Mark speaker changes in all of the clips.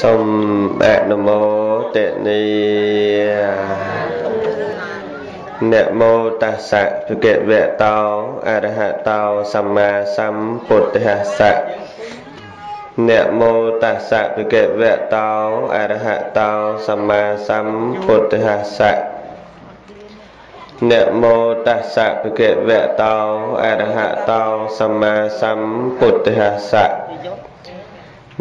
Speaker 1: សូមអនុមោទនីនមោតស្សៈភគវៈតោអរហតោសម្មាសម្ពុទ្ធស្សៈនមោតស្សៈភគវៈតោអរហតោសម្មាសម្ពុទ្ធស្សៈនមោតស្សៈភគវៈតោអរហតោសម្មាសម្ពុទ្ធស្សៈអ្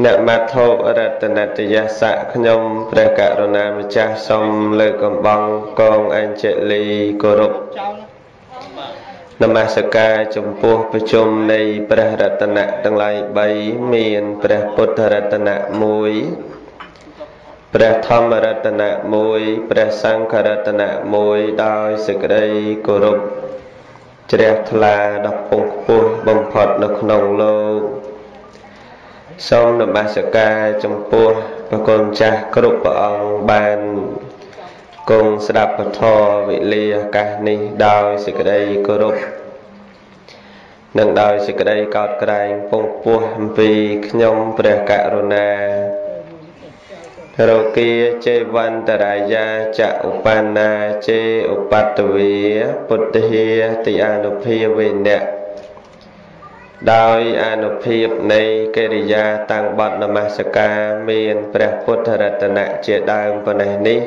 Speaker 1: នកមត្ថោរតនតយសៈខ្ញុំព្រះករុណាម្ចាស់សូមលើកកំបងកងអញ្ជលីគោរពនមស្ការចំពោះប្រជុំនៃព្រះរតនៈទាំងឡាយ3មានព្រះពុទ្ធរតនៈ1ព្រះធម្មរតនៈ1ព្រះសង្ឃរតនៈ1ដោយសេចក្តីគោរពជ្រះថ្លាដល់ពងខ្ពស់បំផុតនៅក្នុងលោក សូមនមស្ការចំពោះព្រះគុណចាស់គ្រប់ព្រះអង្គបានគង់ស្ដាប់ពធវិលាឱកាសនេះដោយសេចក្តីគោរពនិងដោយសេចក្តីកោតក្រែងពងពោះអំពីខ្ញុំព្រះករុណារោគាចេវន្តរាយាចឧបណ្ណាចេឧបតវីពុទ្ធិតិអនុភាវេណៈ ដោយអនុភាពនៃកិរិយាតាំងបត់នមស្ការមានព្រះពុទ្ធរតនៈជាដើមប៉ុណ្ណេះនេះ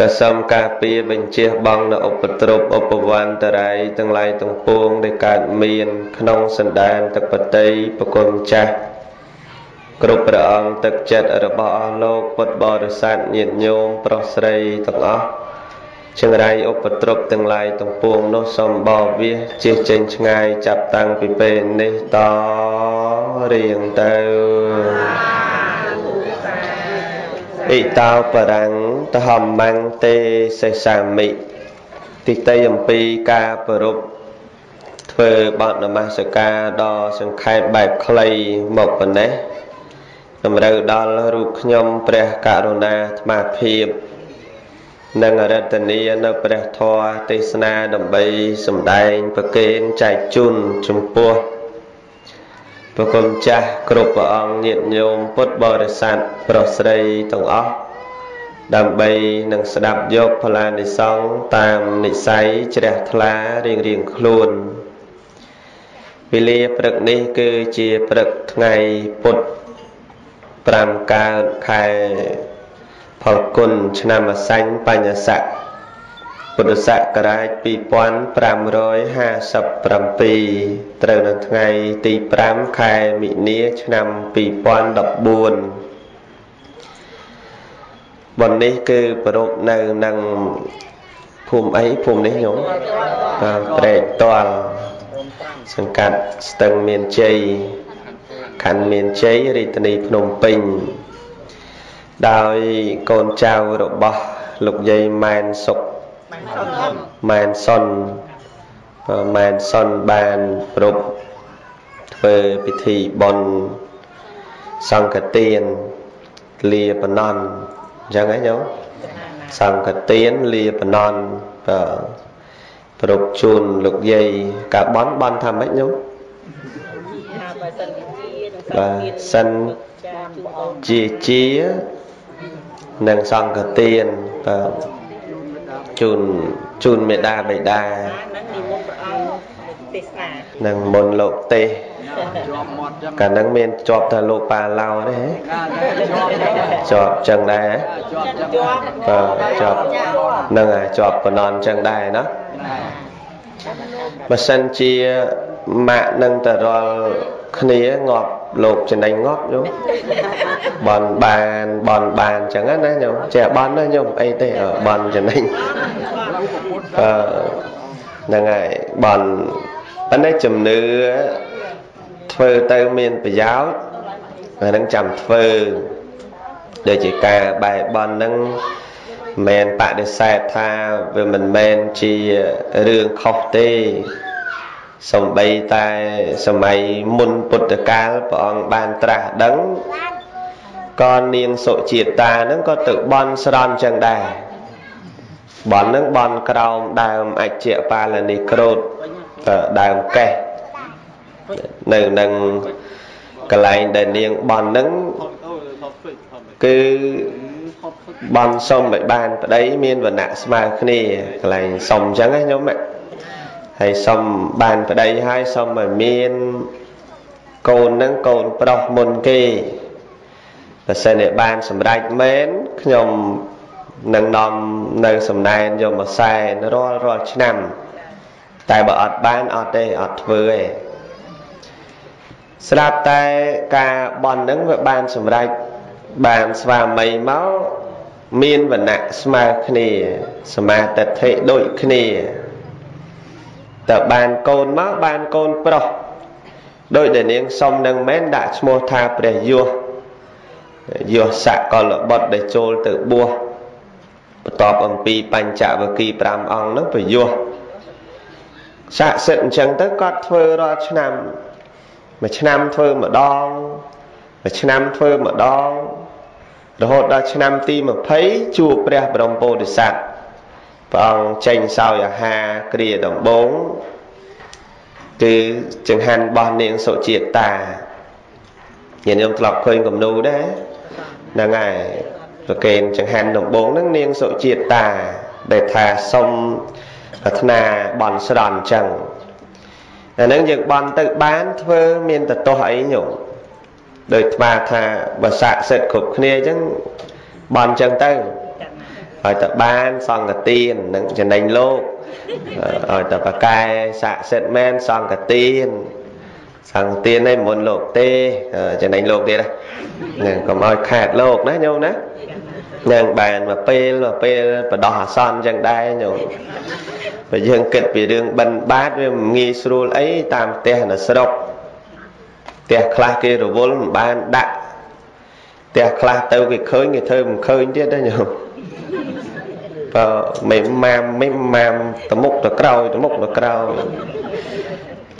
Speaker 1: ក៏សូមការពារបញ្ជាបងនៅឧបទ្រពឧបវន្តរាយទាំងឡាយទាំងពួងដែលកើតមាន ក្នុងសន្តានទឹកបតីប្រគុណចាស់គ្រប់ព្រះអង្គទឹកចិត្តរបស់អស់លោកពុទ្ធបរិស័ទញាតិញោមប្រុសស្រីទាំងអស់ ចង្រៃឧបទ្រពទាំងឡាយទាំងពួងនោះសូមបោវាជិះចេញឆ្ងាយចាប់តាំងពីពេលនេះតរៀងទៅអ៊ីតោបរាំងតហម្មੰទេសេសាមិទីតីអំពីការប្រពធ្វើបទនមស្ការដ៏សង្ខេបបែបខ្លីមកប៉ុណ្ណេះតម្រូវដល់រូបខ្ញុំព្រះករុណាអាត្មាភាព និងរតនីនៅព្រះធម៌ទេសនាដើម្បីសម្ដែងប្រកេនចែកជូនចំពោះប្រគុណចាស់គ្រប់ព្រះអង្គញាតិញោមពុទ្ធបរិស័ទប្រុសស្រីទាំងអស់ដើម្បីនឹងស្ដាប់យកផលានិសង្ឃតាមនិស័យជ្រះថ្លារៀងរៀងខ្លួនវេលាព្រឹកនេះគឺជាព្រឹកថ្ងៃពុទ្ធ5កើតខែ ផលគុណឆ្នាំអសាញ់បញ្ញស័កពុទ្ធសករាជ2557ត្រូវនៅថ្ងៃទី5ខែមិនិនាឆ្នាំ2014បុណ្យនេះគឺប្រពនៅនឹងភូមិអីភូមិនេះញោមព្រែកតលសង្កាត់ស្ទឹងមានជ័យខណ្ឌមានជ័យរាជធានីភ្នំពេញ ដោយកូនចៅរបស់លោកយាយម៉ែនសុកម៉ែនសុនម៉ែនសុនបានប្រពធ្វើពិធីបុណ្យសង្កទានលាបណន់អញ្ចឹងហ៎ញោមសង្កទានលាបណន់បាទប្រពជូនលោកយាយកាបន់បន់ថាម៉េចញោមបាទសិនជាជា និងសង្ឃទានបាទជូនជូនមេដាបេដានឹងមុនលោកទេសកាលហ្នឹងមានជាប់ថាលោកប៉ាឡោទេជាប់ចឹងដែរបាទជាប់ហ្នឹងហើយជាប់បណ្ណចឹងដែរណាបើសិនជាម៉ាក់នឹងទៅរាល់គ្នាងាប់ លោកចំណេញងាប់ញោមបនបានបនបានអញ្ចឹងណាញោមចេះបនណាញោមអីទេបនចំណេញអឺហ្នឹងហើយបនប៉ុន្តែជំនឿធ្វើទៅមានប្រយោជន៍អានឹងចាំធ្វើដូចជាការបែបនហ្នឹងមិនបដិសេធថាវាមិនមែនជារឿងខុសទេ សំបីតែសម័យមុនពុទ្ធកាលព្រះអង្គបានត្រាស់ដឹងក៏នាងសុជាតិតានឹងក៏ទៅបន់ស្រន់ចឹងដែរបន់នឹងបន់ក្រោមដើមអជ្ជបាលនីក្រូតដើមកេះនៅនឹងកន្លែងដែលនាងបន់ហ្នឹងគឺបន់សុំឲ្យបានប្តីមានវណ្ណៈស្មើគ្នាកន្លែងសុំអញ្ចឹងណាញោម ហើយសុំបានប្តីហើយសុំឲ្យមានកូនហ្នឹងកូនប្រុសមុនគេបើសិនជាបានសម្រេចមែនខ្ញុំនឹងនាំនៅសំណែនយកមកសែនរាល់រាល់ឆ្នាំ តែបើអត់បានអត់ទេអត់ធ្វើទេស្រាប់តែការបន់នឹងវាបានសម្រេចបានស្វាមីមកមានវណ្ណៈស្មើគ្នាសមាទិដ្ឋិដូចគ្នា តើបានកូនមកបានកូនប្រុសដោយដែលនាងសុំនឹងមែនដាក់ឈ្មោះថាព្រះយោះយោះសកលបុត្រដែលចូលទៅបួសបន្ទាប់អំពីបញ្ចវគិ5អង្គនោះប្រយោះស័ក្តិសិទ្ធអញ្ចឹងទៅគាត់ធ្វើរាល់ឆ្នាំមួយឆ្នាំធ្វើម្ដងមួយឆ្នាំធ្វើម្ដងរហូតដល់ឆ្នាំទី20ជួបព្រះបរមពោធិសត្វ ព្រះអង្គចេញសោយអាហារគ្រាដំបូងគឺចង្ហាន់របស់នាងសុជាតាញាតិញោមធ្លាប់ឃើញគំនូដែរហ្នឹងហើយប្រកេនចង្ហាន់ដំបងហ្នឹងនាងសុជាតា ដែលថាសុំប្រាថ្នាបន់ស្រន់អញ្ចឹងអាហ្នឹងយើងបន់ទៅបានធ្វើមានតតោះអីញោមដោយថ្មថាបើស័ក្តិសិទ្ធគ្រប់គ្នាអញ្ចឹងបន់អញ្ចឹងទៅ ហើយតបានសង្កទាននឹងចំណេញលោកឲ្យតបកែស័ក្តិសិទ្ធមែនសង្កទានសង្កទាននេះមុនលោកទេចំណេញលោកទៀតហ្នឹងកុំឲ្យខាតលោកណាញោមណានឹងបានមកពេលមកពេលបដោះអាសន្នចឹងដែរញោមបើយើងគិតពីរឿងបិណ្ឌបាតវាមិនងាយស្រួលអីតាមផ្ទះនៅស្រុកផ្ទះខ្លះគេរវល់មិនបានដាក់ផ្ទះខ្លះទៅគេឃើញគេធ្វើមិនឃើញទៀតណាញោម បើមិនម៉ាមមិនម៉ាមតមុខទៅក្រោយតមុខទៅក្រោយ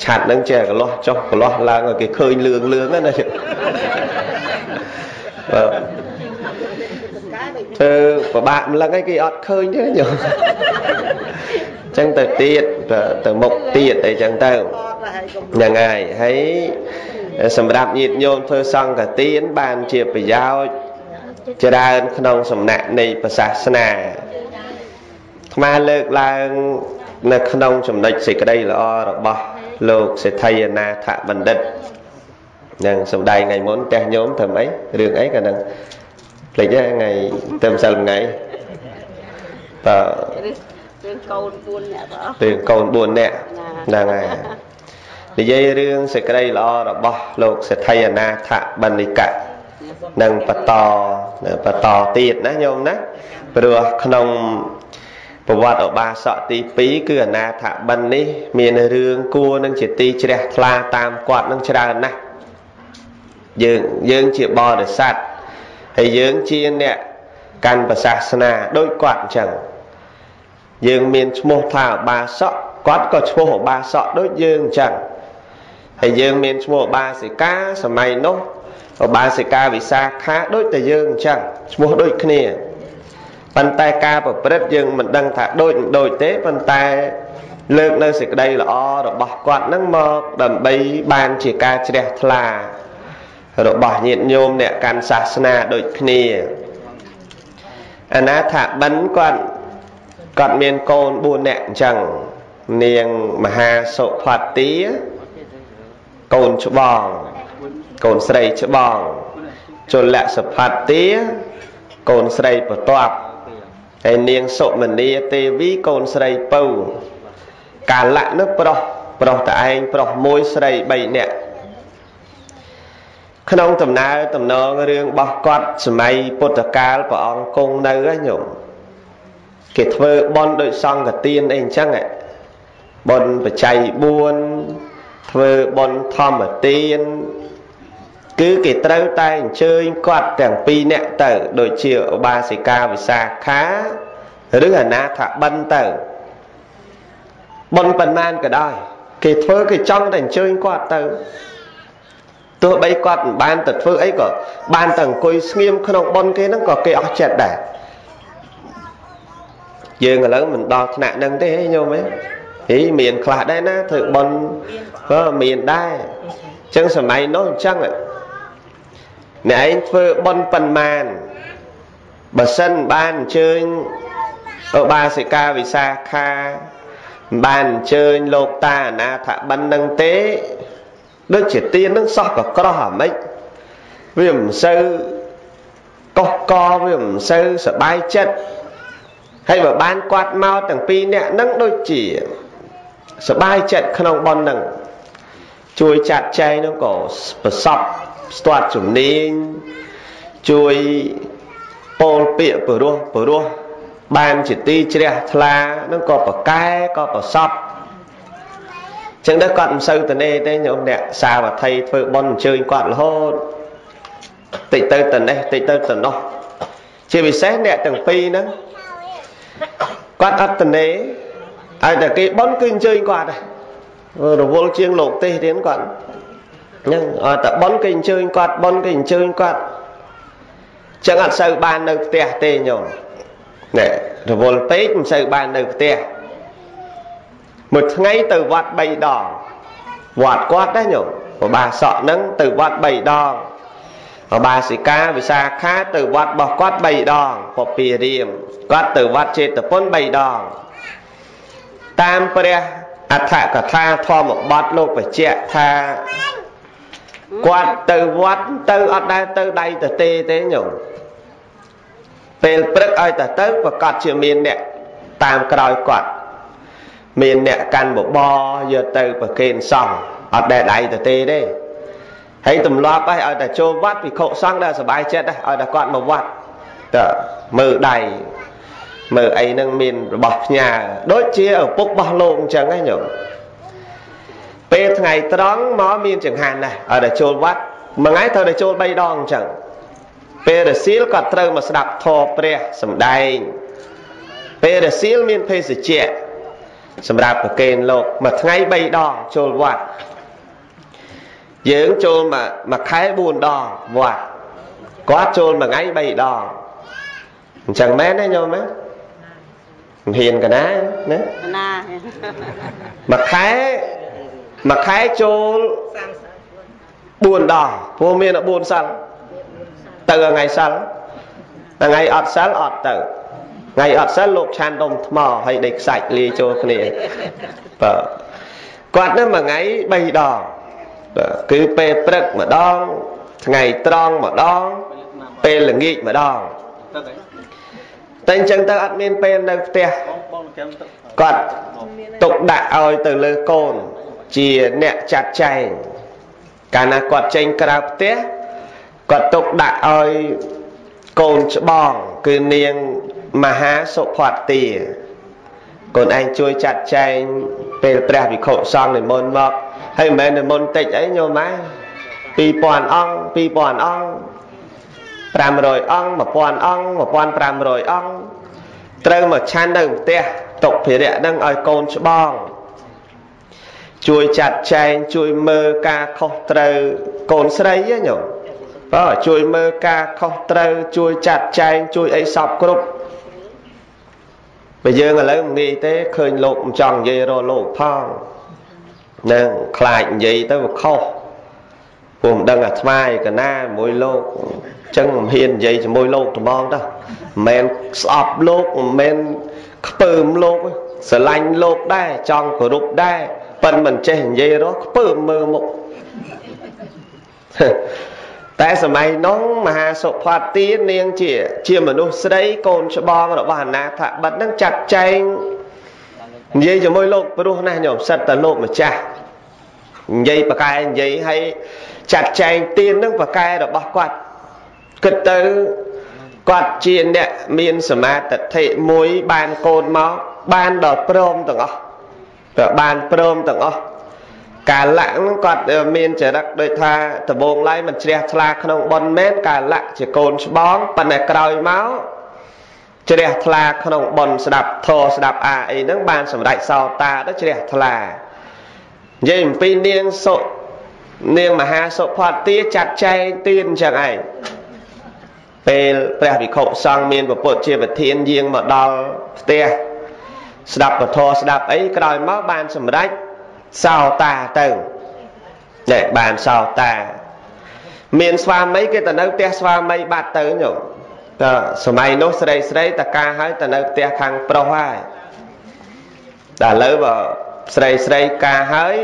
Speaker 1: ឆាត់នឹងចេះកន្លោះចុះកន្លោះឡើងឲ្យគេឃើញលឿងលឿងណាបើធ្វើពិបាកម្លឹងអីគេអត់ឃើញទេញោមចឹងទៅទៀតទៅមុខទៀតអីចឹងទៅហ្នឹងហើយហើយសម្រាប់ញាតិញោមធ្វើសង្ឃទានបានជាប្រយោជន៍ច្រើនក្នុងសំណាក់នៃព្រះសាសនា ថ្មលើកឡើងនៅក្នុងចំណុចសេចក្តីល្អរបស់លោកសេដ្ឋីអនាថបណ្ឌិតនឹងសំដែងថ្ងៃមុនផ្ទះញោមធ្វើអីរឿងអីក៏នឹងភ្លេចថ្ងៃទៅម្សិលថ្ងៃបើរឿងកូន4នាក់បងរឿងកូន4នាក់ហ្នឹងហើយនិយាយរឿងសេចក្តីល្អរបស់លោកសេដ្ឋីអនាថបណ្ឌិកៈនឹងបន្តបន្តទៀតណាញោមណាព្រោះក្នុង ប្រវត្តិឧបាសកទី2គឺអនាថបិណ្ឌនេះ មានរឿងគួរនឹងជាទីជ្រះថ្លាតាមគាត់នឹងច្រើនណាស់យើងយើងជាបរិស័ទហើយយើងជាអ្នកកាន់ប្រសាសនាដូចគាត់អញ្ចឹងយើងមានឈ្មោះថាឧបាសកគាត់ក៏ឈ្មោះឧបាសកដូចយើងអញ្ចឹងហើយយើងមានឈ្មោះឧបាសិកាសម័យនោះឧបាសិកាវិសាខាដូចតែយើងអញ្ចឹងឈ្មោះដូចគ្នា ប៉ុន្តែការប្រព្រឹត្តយើងមិនដឹងថាដូចមិនដូចទេប៉ុន្តែលើកនៅសេចក្តីល្អរបស់គាត់នឹងមកដើម្បីបានជាការជ្រះថ្លារបស់ញាតិញោមអ្នកកាន់សាសនាដូចគ្នាអនាថបិណ្ឌគាត់គាត់មានកូន4នាក់អញ្ចឹងនាងមហាសុផាទាកូនច្បងកូនស្រីច្បងជលៈសផាទាកូនស្រីបន្ទាប់ ហើយនាងសុមនីទេវីកូនស្រីពៅកាលៈនោះប្រុសប្រុសតឯងប្រុសមួយស្រី3នាក់ក្នុងដំណើរតំណងរឿងរបស់គាត់សម័យពុទ្ធកាលព្រះអង្គគង់នៅហ្នឹងញោមគេធ្វើបន់ដោយសង្ឃទានអីអញ្ចឹងបន់បច្ច័យ4ធ្វើបន់ធម្មទាន គឺគេត្រូវតែអញ្ជើញគាត់ទាំងពីរនាក់ទៅ ដូចជាឧបាសិកាវិសាខាឬអនាថបិណ្ឌទៅបនប៉ុន្មានក៏ដោយគេធ្វើគេចង់តែអញ្ជើញគាត់ទៅទោះបីគាត់មិនបានទៅធ្វើអីក៏បានតែអង្គុយស្ងៀមក្នុងបនគេហ្នឹងក៏គេអស់ចិត្តដែរយើងឥឡូវមិនដល់ថ្នាក់ហ្នឹងទេញោមហ៎ហីមានខ្លះដែរណាធ្វើបនក៏មានដែរអញ្ចឹងសម័យនោះអញ្ចឹង អ្នកឯងធ្វើបន់ប៉ុន្មានបើសិនបានអញ្ជើញឧបាសិកាវិសាខាបានអញ្ជើញលោកតាអនាថបិណ្ឌនឹងទេដូចជាទៀននឹងសោះក៏ក្រោះអាម៉េចវាមិនសូវកុះកវាមិនសូវសបាយចិត្តហើយបើបានគាត់មកទាំងពីរនាក់នឹងដូចជាសបាយចិត្តក្នុងប៉ុននឹងជួយចាត់ចែងនឹងក៏ប្រសព ស្ទាត់ជំនាញជួយពោលពាក្យពរោះពរោះបានជាទីជ្រះថ្លានឹងក៏ប្រកែក៏ប្រសពចឹងទៅគាត់មិនសូវទៅទេញោមអ្នកសាវត្ថីធ្វើបន់អញ្ជើញគាត់រហូតតិចទៅទៅនេះតិចទៅទៅនោះជាពិសេសអ្នកទាំងពីរហ្នឹងគាត់អត់ទៅទេឲ្យតែគេបន់គឺអញ្ជើញគាត់រវល់ជាងលោកទេសទៀតគាត់ ហ្នឹងឲ្យតែបន់គេអញ្ជើញគាត់បន់គេអញ្ជើញគាត់ចឹងអត់សូវបាននៅផ្ទះទេញោមណែរវល់ពេកមិនសូវបាននៅផ្ទះមួយថ្ងៃទៅវត្ត3ដងវត្តគាត់ដែរញោមបបាសក់ហ្នឹងទៅវត្ត3ដងបបាសិកាវិសាខាទៅវត្តរបស់គាត់3ដងពពារៀមគាត់ទៅវត្តចេតពុន3ដងតាមព្រះអដ្ឋកថាធម្មបទលោកបញ្ជាក់ថា គាត់ទៅវត្តទៅអត់ដែលទៅដៃទៅទេទេញោមពេលព្រឹកឲ្យតែទៅប្រកាសជាមានអ្នកតាមក្រោយគាត់មានអ្នកកាន់បបយកទៅប្រគេនសង្ឃអត់ដែលដៃទៅទេទេហើយទម្លាប់ឲ្យឲ្យតែចូលវត្តវិខុសង្ឃដែលសบายចិត្តដែរឲ្យតែគាត់មកវត្តតើមើលដៃមើលអីនឹងមានរបស់ផ្ញើដូចជាឪពុករបស់លោកអញ្ចឹងហ្នឹងញោម ពេលថ្ងៃត្រង់មកមានចង្ហាន់ដែរឲ្យតែចូលវត្តមួយថ្ងៃត្រូវតែចូល3ដងអញ្ចឹងពេលរសៀលក៏ត្រូវមកស្ដាប់ធម៌ព្រះសំដែងពេលរសៀលមានភេសជ្ជៈសម្រាប់ប្រគេនលោកមួយថ្ងៃ3ដងចូលវត្តយើងចូលមួយមួយខែ4ដងវត្តគាត់ចូលមួយថ្ងៃ3ដងអញ្ចឹងមែនទេញោមទេហ៊ានកណាណាណាមួយខែ មួយខែចូល4ដងព្រោះមាន4សិលទៅថ្ងៃសិលថ្ងៃអត់សិលអត់ទៅថ្ងៃអត់សិលលោកឆានដុំថ្មហើយដេកខ្សាច់លាយចូលគ្នាបាទគាត់នឹងមួយថ្ងៃ3ដងគឺពេលព្រឹកម្ដងថ្ងៃត្រង់ម្ដងពេលល្ងាចម្ដងតែអញ្ចឹងទៅអត់មានពេលនៅផ្ទះគាត់ទុកដាក់ឲ្យទៅលើកូន ជាអ្នកចាត់ចែងកាលណាគាត់ចេញក្រៅផ្ទះគាត់ទុកដាក់ឲ្យកូនច្បងគឺនាងមហាសុផតទាកូនឯងជួយចាត់ចែងពេលព្រះវិខុសង្ឃនិមន្តមកហើយមិនមែននិមន្តតិចអីញោមម៉ែ2000អង្គ2000អង្គ500អង្គ1000អង្គ1500អង្គត្រូវមកឆាន់នៅផ្ទះទុកភារៈនឹងឲ្យកូនច្បង ជួយចាត់ចែងជួយមើលការខុសត្រូវកូនស្រីញោមបើជួយមើលការខុសត្រូវជួយចាត់ចែងជួយអីសពគ្រប់បើយើងឥឡូវមិនងាយទេឃើញលោកមិនចង់និយាយរលោកផងនឹងខ្លាចនិយាយទៅវាខុសព្រោះមិនដឹងអាថ្មាយកណាមួយលោកអញ្ចឹងមិនហ៊ាននិយាយជាមួយលោកត្មងទៅមិនមែនស្អប់លោកមិនមែនខ្ពើមលោកស្រឡាញ់លោកដែរចង់គោរពដែរ ប៉ិនមិនចេះនិយាយរស់ខ្ពើមមើលមុខតែសម័យនោះមហាសុផាទានាងជា ជាមនុស្សស្រីកូនច្បងរបស់អនាថបិតនឹងចាត់ចែងនិយាយជាមួយលោកព្រោះណាស់ញោមសិតតែលោកម្ចាស់និយាយប្រកែនិយាយឲ្យចាត់ចែងទៀននឹងប្រកែរបស់គាត់គិតទៅគាត់ជាអ្នកមានសមាធិមួយបានកូនមកបានដល់ព្រមទាំងអស់ តែបានព្រមទាំងអស់កាលៈហ្នឹងគាត់មានចរិតដូចថាដំបងឡើយមិនជ្រះថ្លាក្នុងប៉ុនមែនកាលៈជាកូនច្បងប៉ុន្តែក្រោយមកជ្រះថ្លាក្នុងប៉ុនស្ដាប់ធរស្ដាប់អាអីហ្នឹងបានសម្រេចសោតាទៅជ្រះថ្លានិយាយអំពីនាងសុនាងមហាសុផតទាចាត់ចែងទៀនអញ្ចឹងឯងពេលព្រះវិខុសង្ឃមានពុទ្ធជាប្រធានយាងមកដល់ផ្ទះ ស្ដាប់ពធស្ដាប់អីក្រោយមកបានសម្រេចសោតាទៅណែបានសោតា មានស្វាមីគេទៅនៅផ្ទះស្វាមីបាត់ទៅញោមតើសម័យនោះស្រីស្រីតការហើយទៅនៅផ្ទះខាងប្រុសហើយតែឥឡូវបើស្រីស្រីការហើយ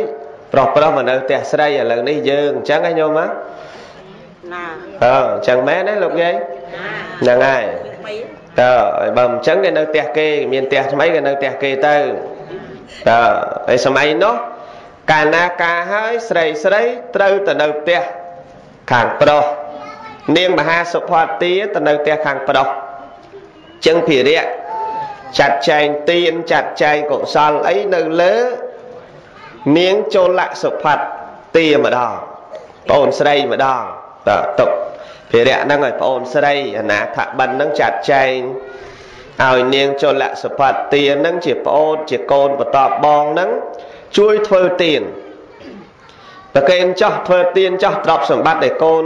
Speaker 1: ប្រុសប្រុសមកនៅផ្ទះស្រីឥឡូវនេះយើងអញ្ចឹងហ៎ញោមណាណាអឺអញ្ចឹងមែនទេលោកយាយហ្នឹងហើយ តើបើមិនអញ្ចឹងគេនៅផ្ទះគេមានផ្ទះថ្មីគេនៅផ្ទះគេទៅតើហើយសម័យនោះកាលណាការហើយស្រីស្រីត្រូវទៅនៅផ្ទះខាងប្រុសនាងមហាសុផាទាទៅនៅផ្ទះខាងប្រុសចឹងភិរៈចាត់ចែងទានចាត់ចែងកុសលអីនៅលើនាងចូលលសុផាទាម្ដងប្អូនស្រីម្ដងតើទុក ភិរៈហ្នឹងឲ្យប្អូនស្រីអនាថបិណ្ឌហ្នឹងចាត់ចែងឲ្យនាងចលសុផាទាហ្នឹងជាប្អូនជាកូនបន្តបងហ្នឹងជួយធ្វើទានប្រកេនចោះធ្វើទានចោះទ្រព្យសម្បត្តិដែលកូន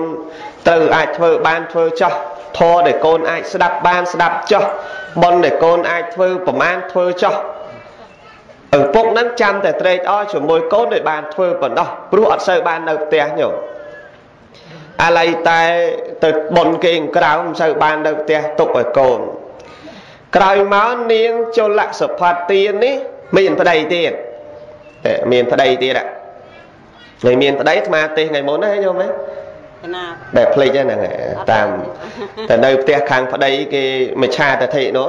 Speaker 1: ត្រូវអាចធ្វើបានធ្វើចោះធរដែលកូនអាចស្ដាប់បានស្ដាប់ចោះបុណ្យដែលកូនអាចធ្វើប្រមាណធ្វើចោះឪពុកនឹងចាំតែត្រេកអរជាមួយកូនដែលបានធ្វើប៉ុណ្ណោះព្រោះអត់សូវបាននៅផ្ទះញោម អាឡ័យតែទៅបុណ្យគេក្រៅមិនសូវបាននៅផ្ទះទុកឲ្យកូនក្រោយមកនាងចលសផាទានេះមានប្តីទៀតមានប្តីទៀតហើយមានប្តីអាត្មាទេសថ្ងៃមុនណាយល់ទេណាដែលភ្លេចហ្នឹងតាមតែនៅផ្ទះខាងប្តីគេមច្ឆាតធិនោះ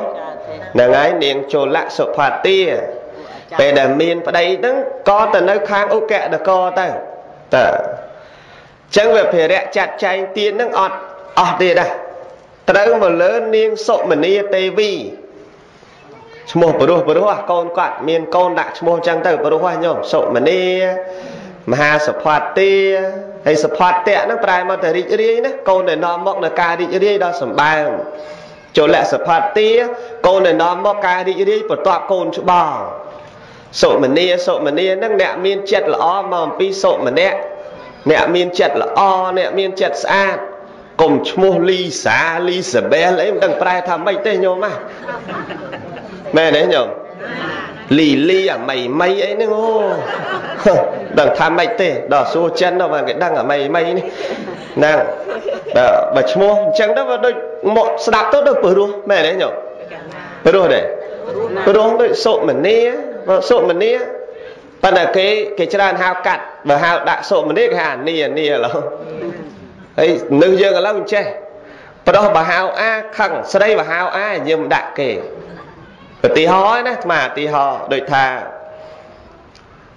Speaker 1: ហ្នឹងហើយនាងចូលសុផាទាពេលដែលមានប្តីហ្នឹងក៏ទៅនៅខាងឧកដកទៅតើ ចឹងវាភិរៈចាត់ចែងទៀនហ្នឹងអត់អស់ទៀតដែរត្រូវមកលើនាងសុមនីទេវីឈ្មោះបរោះបរោះកូនគាត់មានកូនដាក់ឈ្មោះចឹងទៅបរោះហ្នឹងញោមសុមនីមហាសផាត់ទាហើយសផាត់តៈហ្នឹងប្រែមកតែរីករាយណាកូនដែលនាំមកនៅការរីករាយដល់សម្បើមចូលលសផាត់ទាកូនដែលនាំមកការរីករាយបន្ទាប់កូនច្បងសុមនីសុមនីហ្នឹងអ្នកមានចិត្តល្អមកអំពីសុមនៈ អ្នកមានចិត្តល្អអ្នកមានចិត្តស្អាតកុំឈ្មោះលីសាលីសាប៊ែលអីមិនដឹងប្រែថាម៉េចទេញោមណាមែនទេញោមលីលីអាមីមីអីហ្នឹងអូដឹងថាម៉េចទេដល់សួរចិនដល់គេដឹងអាមីមីនេះហ្នឹងបើឈ្មោះអញ្ចឹងទៅវាដូចមកស្ដាប់ទៅដូចព្រោះមែនទេញោមព្រោះទេព្រោះដូចសុមនីសុមនី ប៉ុន្តែគេគេច្រើនហៅកាត់បើហៅដាក់សុមនីគេហៅអានីអានីឥឡូវហើយនឹងយើងឥឡូវអញ្ចេះប្រុសបើហៅអាខឹងស្រីបើហៅអាញឹមដាក់គេឧទាហរណ៍ណាស្មាឧទាហរណ៍ដូចថា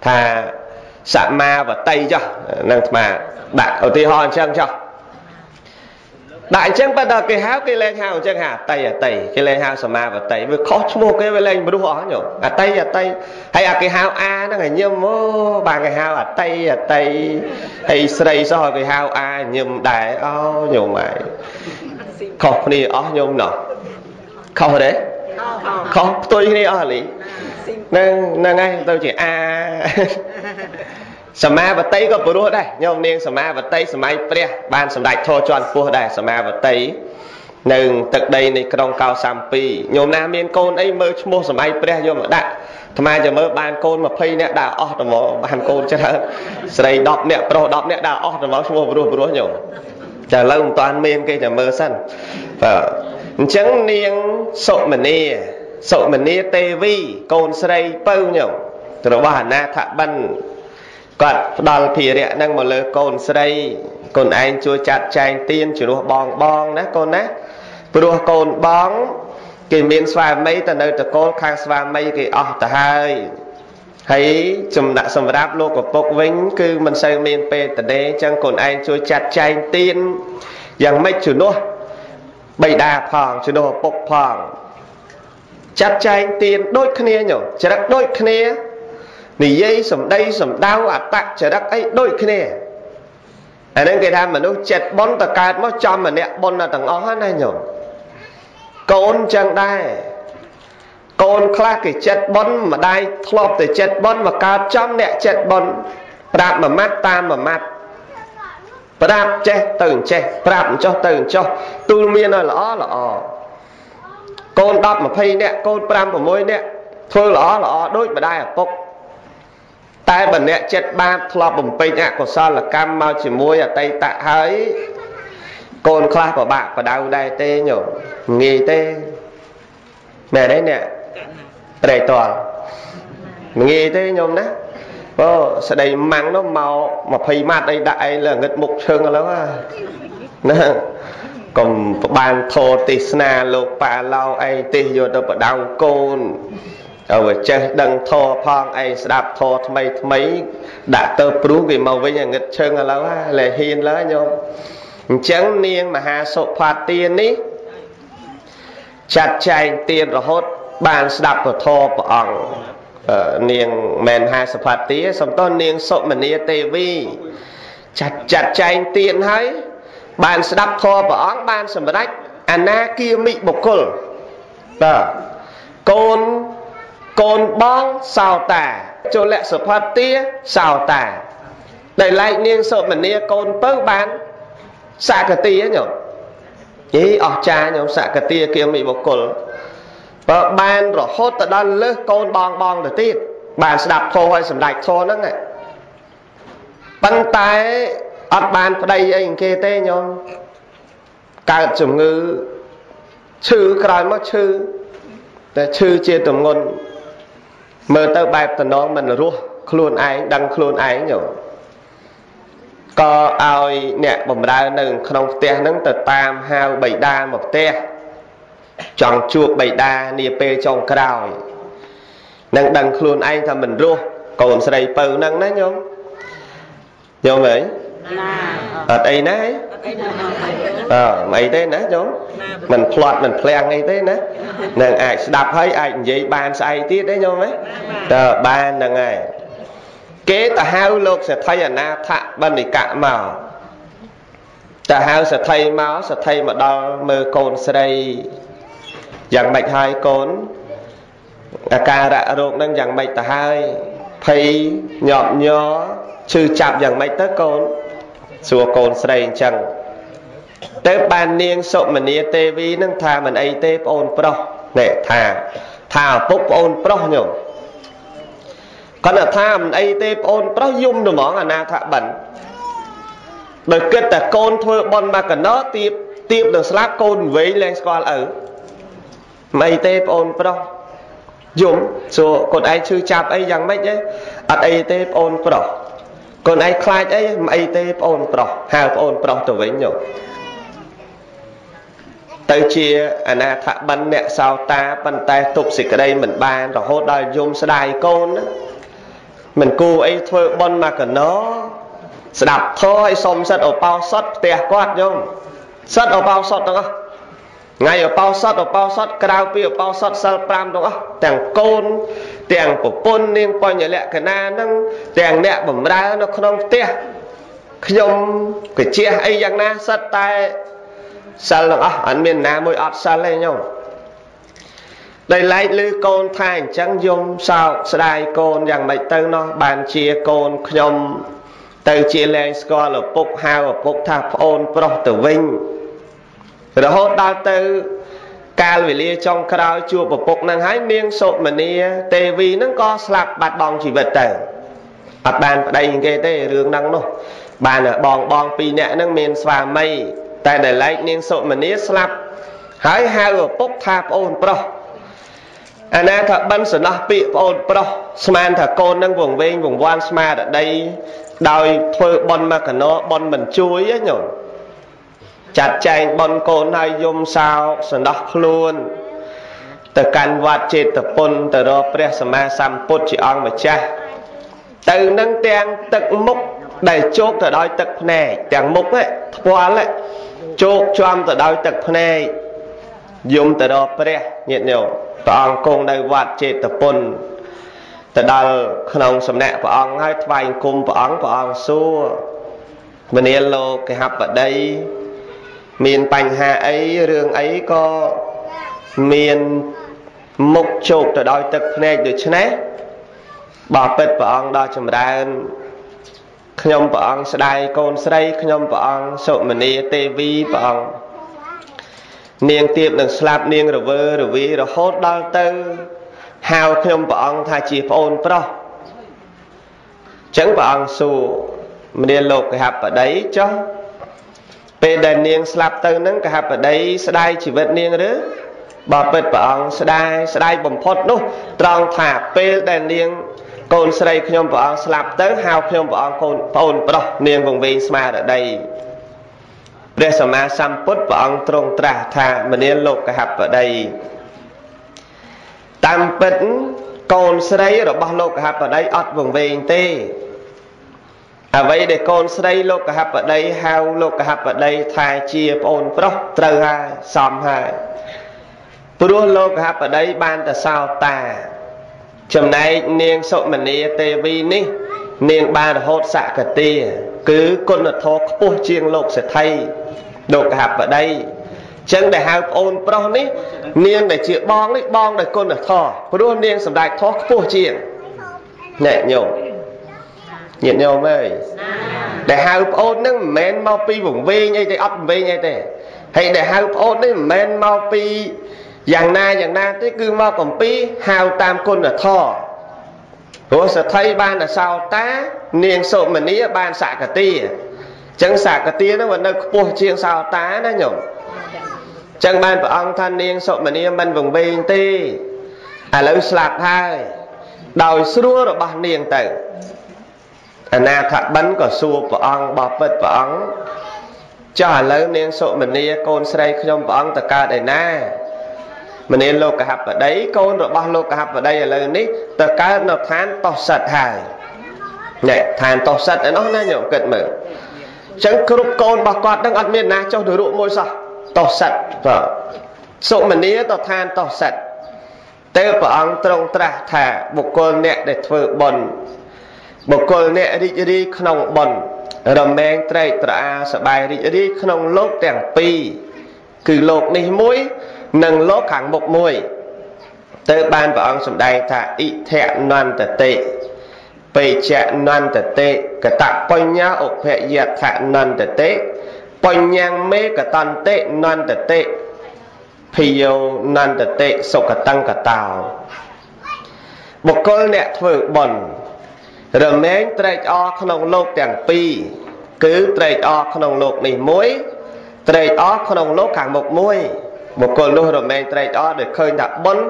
Speaker 1: ថាសមាវតីចុះនឹងស្មាដាក់ឧទាហរណ៍អញ្ចឹងចុះ ដាក់អញ្ចឹងបើដល់គេហៅគេលែងហៅអញ្ចឹងហៅអតីអតីគេលែងហៅសមាវតីវាខុសឈ្មោះគេវាលែងព្រោះអស់ញោមអតីអតីហើយអាគេហៅអាហ្នឹងឲ្យញឹមអូបាទគេហៅអតីអតីហើយស្រីសោះគេហៅអាញឹមដែរអូញោមហើយខុសគ្នាអស់ញោមណោះខុសទេខុសផ្ទុយគ្នាអស់លីនឹងហ្នឹងហើយទៅជាអា សមាវតីក៏ព្រោះដែរញោមនាងសមាវតីសម័យព្រះ បានសម្ដេចធរជាន់ពោះដែរសមាវតីនៅទឹកដីនៃក្រុងកោសាំពីញោមណាមានកូនអីមើលឈ្មោះសម័យព្រះយកមកដាក់អាត្មាចាំមើលបានកូន20នាក់ដាក់អស់ទៅមកបានកូនច្រើនស្រី10នាក់ប្រុស10នាក់ដាក់អស់ទៅមកឈ្មោះព្រោះព្រោះញោមតែឥឡូវមិនតាន់មានគេចាំមើលសិនបាទអញ្ចឹងនាងសុមនីសុមនីទេវីកូនស្រីពៅញោមរបស់អនាថបិណ្ឌ គាត់ផ្ដល់ភារៈហ្នឹងមកលើកូនស្រីកូនឯងជួយចាត់ចែងទៀនជំនួសបងបងណាកូនណាព្រោះកូនបងគេមានស្វាមីទៅនៅតកូលខាងស្វាមីគេអស់ទៅហើយហើយចំណាក់សម្រាប់លោកឪពុកវិញ គឺមិនសូវមានពេលតដេអញ្ចឹងកូនឯងជួយចាត់ចែងទៀនយ៉ាងម៉េចជំនួសបិតាផងជំនួសឪពុកផងចាត់ចែងទៀនដូចគ្នាញោមច្រឹកដូចគ្នា និយាយសំដីសំដៅអតចរិតអីដូចគ្នាអានឹងគេថាមនុស្សចិត្តប៉ុនតកើតមកចំម្នាក់ប៉ុនទាំងអស់ណាញោមកូនចឹងដែរកូនខ្លះគេចិត្តប៉ុនម្ដាយធ្លាប់តែចិត្តប៉ុនមកកើតចំអ្នកចិត្តប៉ុនប្រាប់មួយម៉ាត់តាមមួយម៉ាត់ប្រាប់ចេះទៅអញ្ចេះប្រាប់អញ្ចោះទៅអញ្ចោះទូលមានឲ្យល្អល្អកូន10 20នាក់កូន5 6នាក់ធ្វើល្អល្អដូចម្ដាយឪពុក តែបើអ្នកចិត្តបាបធ្លាប់បំពេញអកុសលកម្មមកជាមួយអតីតហើយកូនខ្លះពិបាកបដៅដែរទេញោមងាយទេមែនទេអ្នកត្រេកតល់ងាយទេញោមណាអូស្ដីម៉ាំងនោះមក20ម៉ាត់អីដាក់អីលើងឹតមុខឈឹងឥឡូវណាកុំប្របានធោទេសនាលោកប៉ាឡោអីទេសយកទៅបដៅកូន ឲ្យចេះដឹងធរផងឯងស្ដាប់ធរថ្មីថ្មី ដាក់ទៅព្រុសគេមកវិញងឹតឈឹងឥឡូវលែហ៊ានឡើយញោមអញ្ចឹងនាងមហាសុផាទាននេះចាត់ចែងទៀនរហូតបានស្ដាប់ពធព្រះអង្គនាងមែនហាសផាទាសំតោនាងសុមនីទេវីចាត់ចាត់ចែងទៀនហើយបានស្ដាប់ធម៌ព្រះអង្គបានសម្រេចអនាគាមិបុគ្គលបាទកូន កូនបងសោតាចុលសុផាទាសោតាដែលឡែកនាងសុមនីកូនពៅបានសកតិញោមយីអស្ចារ្យញោមសកតិគៀមិបុគ្គលបើបានរហូតទៅដល់លើសកូនបងបងទៅទៀតបានស្ដាប់ធម៌ឲ្យសម្ដេចធម៌ហ្នឹងប៉ុន្តែអត់បានប្តីអីគេទេញោមកើតជំងឺឈឺក្រោយមកឈឺតែឈឺជាទម្ងន់ មើលទៅបែបតំណងមិនរស់ខ្លួនឯងដឹងខ្លួនឯងញោមក៏ឲ្យអ្នកបំរើនៅក្នុងផ្ទះហ្នឹងទៅតាមហៅបៃតាមកផ្ទះចង់ជួបបៃតានាពេលចុងក្រោយនឹងដឹងខ្លួនឯងថាមិនរស់កូនស្រីពៅហ្នឹងណាញោមញោមអីអត់អីណាអើមិនអីទេណាញោមមិនផ្្លាត់មិនភ្លាំងអីទេណា នឹងអាចស្ដាប់ហើយអាចនិយាយបានស្អែកទៀតទេញោមហ៎តើបានហ្នឹងហើយគេទៅហៅលោកសេដ្ឋីអនាថបណ្ឌិកៈមកទៅហៅសេដ្ឋីមកសេដ្ឋីមកដល់មើលកូនស្រីយ៉ាងម៉េចហើយកូនអាការៈរោគនឹងយ៉ាងម៉េចទៅហើយភ័យញាប់ញ័រឈឺចាប់យ៉ាងម៉េចទៅកូនសួរកូនស្រីអញ្ចឹង ទៅបាននាងសុមនីទេវីនឹងថាមិនអីទេប្អូនប្រុសនេះថាថាឪពុកប្អូនប្រុសញោមគាត់ថាមិនអីទេប្អូនប្រុសយំហ្មងអាណាថាបិណ្ឌដោយគិតតែកូនធ្វើបន់មកកណោទៀបទៀបនឹងស្លាប់កូនវែងលែងស្គាល់ឪមិនអីទេប្អូនប្រុសយំសួរកូនឯងឈឺចាប់អីយ៉ាងម៉េចទេអត់អីទេប្អូនប្រុសកូនឯងខ្លាចអីមិនអីទេប្អូនប្រុសហៅប្អូនប្រុសទៅវិញញោម ទៅជាអនាថបិណ្ឌអ្នកសោតាប៉ុន្តែទប់សេចក្តីមិនបានរហូតដល់យំស្ដាយកូនណាមិនគូអីធ្វើបន់មកកណោស្ដាប់ធរឲ្យសុំសិតឧបោសថផ្ទះគាត់ញោមសិតឧបោសថទាំងអស់ថ្ងៃឧបោសថឧបោសថក្រៅពីឧបោសថសិល5ទាំងអស់ទាំងកូន ទាំងប្រពន្ធនាងបញ្ញលក្ខណៈហ្នឹងទាំងអ្នកបំរើនៅក្នុងផ្ទះខ្ញុំកជាអីយ៉ាងណាសិតតែ សិលទាំងអស់អត់មានណាមួយអត់សិលទេញោមដែលឡែកលើកូនថាអញ្ចឹងយំសោកស្ដាយកូនយ៉ាងម៉េចទៅនោះបានជាកូនខ្ញុំទៅជាលែងស្គាល់ឪពុកហៅឪពុកថាប្អូនប្រុសទៅវិញរហូតដល់ទៅកាលវេលាចុងក្រោយជួបឪពុកនឹងហើយនាងសុមនីទេវីនឹងក៏ស្លាប់បាត់បង់ជីវិតទៅអត់បានប្តីគេទេរឿងហ្នឹងនោះបានបងបងពីរនាក់ហ្នឹងមានស្វាមី តែដែលឡែកនាងសុមនីស្លាប់ហើយហៅឪពុកថាប្អូនប្រុសអាណាថាបិណ្ឌសំណោះពាក្យប្អូនប្រុសស្មានថាកូននឹងវងវែងវងវាន់ស្មារតីដោយធ្វើបន់មកកណោបន់មិនជួយញោមចាត់ចែងបន់កូនហើយយំសោកសណ្ដោះខ្លួនទៅកាន់វត្តចេតពុនទៅរកព្រះសម្មាសម្ពុទ្ធជាអង្គម្ចាស់ទៅនឹងទាំងទឹកមុខដែលជោកទៅដោយទឹកភ្នែកទាំងមុខថ្ពាល់ ជោកជាំទៅដោយទឹកភ្នែកយំទៅរកព្រះញាតិញោមព្រះអង្គគង់នៅវត្តចេតពុនទៅដល់ក្នុងសំណាក់ព្រះអង្គហើយថ្វាយគុំព្រះអង្គព្រះអង្គសួរមនាលលោកកហបតីមានបញ្ហាអីរឿងអីក៏មានមុខជោកទៅដោយទឹកភ្នែកដូច្នេះបបិទ្ធព្រះអង្គដល់ចម្រើន ខ្ញុំព្រះអង្គស្ដាយកូនស្រីខ្ញុំព្រះអង្គសុមនីទេវីព្រះអង្គនាងទៀបនឹងស្លាប់នាងរវើរវីរហូតដល់ទៅហៅខ្ញុំព្រះអង្គថាជាប្អូនប្រុសចឹងព្រះអង្គសួរមនាលោកកហបតីចុះពេលដែលនាងស្លាប់ទៅនឹងកហបតីស្ដាយជីវិតនាងឬបើពិតព្រះអង្គស្ដាយស្ដាយបំផុតនោះត្រង់ថាពេលដែលនាង កូនស្រីខ្ញុំព្រះអង្គស្លាប់ទៅហៅខ្ញុំព្រះអង្គកូនប្អូនប្រុសនាងវង្វេងស្មារតីព្រះសម្មាសម្ពុទ្ធព្រះអង្គទ្រង់ត្រាស់ថាមនាលោកកហបតីតាមពិតកូនស្រីរបស់លោកកហបតីអត់វង្វេងទេអ្វីដែលកូនស្រីលោកកហបតីហៅលោកកហបតីថាជាប្អូនប្រុសត្រូវហើយសមហើយព្រោះលោកកហបតីបានតែសោតា ចំណែកនាងសុមនីទេវីនេះ នាងបានរហូតសកតាគឺគុណធម៌ខ្ពស់ជាងលោកសេដ្ឋីលោកកហបតីចឹងដែលហៅប្អូនប្រុសនេះ នាងដែលជាបងនេះបងដោយគុណធម៌ព្រោះនាងសម្ដេចធម៌ខ្ពស់ជាងណែញោមញាតិញោមអើយដែលហៅប្អូននឹងមិនមែនមកពីវង្វេងអីទេអត់វង្វេងអីទេហើយដែលហៅប្អូននេះមិនមែនមកពី យ៉ាងណាយ៉ាងណាទេគឺមកកំពីហៅតាមគុណធម៌ព្រោះសទ្ធិបានអសោតា នាងសុមនីបានសកតាចឹងសកតានោះវានៅខ្ពស់ជាងសោតាណាញោមចឹងបានព្រះអង្គថានាងសុមនីមិនវង្វេងទេឥឡូវស្លាប់ហើយដោយស្រួលរបស់នាងទៅអនាថបិនក៏សួរព្រះអង្គបបិទ្ធព្រះអង្គចុះឥឡូវនាងសុមនីកូនស្រីខ្ញុំព្រះអង្គទៅកើតឯណា មនាលោកហបតីកូនរបស់លោកហបតីឥឡូវនេះទៅកើតនៅឋានតោសិតហើយនេះឋានតោសិតឯនោះណាញោមគិតមើលអញ្ចឹងគ្រប់កូនរបស់គាត់នឹងអត់មានណាចុះទៅរក់មួយសោះតោសិតបាទសុមនីទៅឋានតោសិតតើព្រះអង្គទ្រង់ត្រាស់ថាបុគ្គលអ្នកដែលធ្វើបុណ្យបុគ្គលអ្នករីករាយក្នុងបុណ្យរមែងត្រេកត្រអាលសប្បាយរីករាយក្នុងលោកទាំងពីរគឺលោកនេះមួយ និងលោកខាងមុខមួយទៅបានព្រះអង្គសម្ដែងថាអ៊ិធនន្តតិបេជ្ជនន្តតិកតបញ្ញឧភយថនន្តតិបញ្ញមេកតន្តិនន្តតិភិយោនន្តតិសុគតង្កតោបុគ្គលអ្នកធ្វើបុណ្យរមែងត្រេកអរក្នុងលោកទាំងពីរគឺត្រេកអរក្នុងលោកនេះមួយត្រេកអរក្នុងលោកខាងមុខមួយ បុគ្គលនោះរមែងត្រេកអរដែលឃើញថាបុណ្យ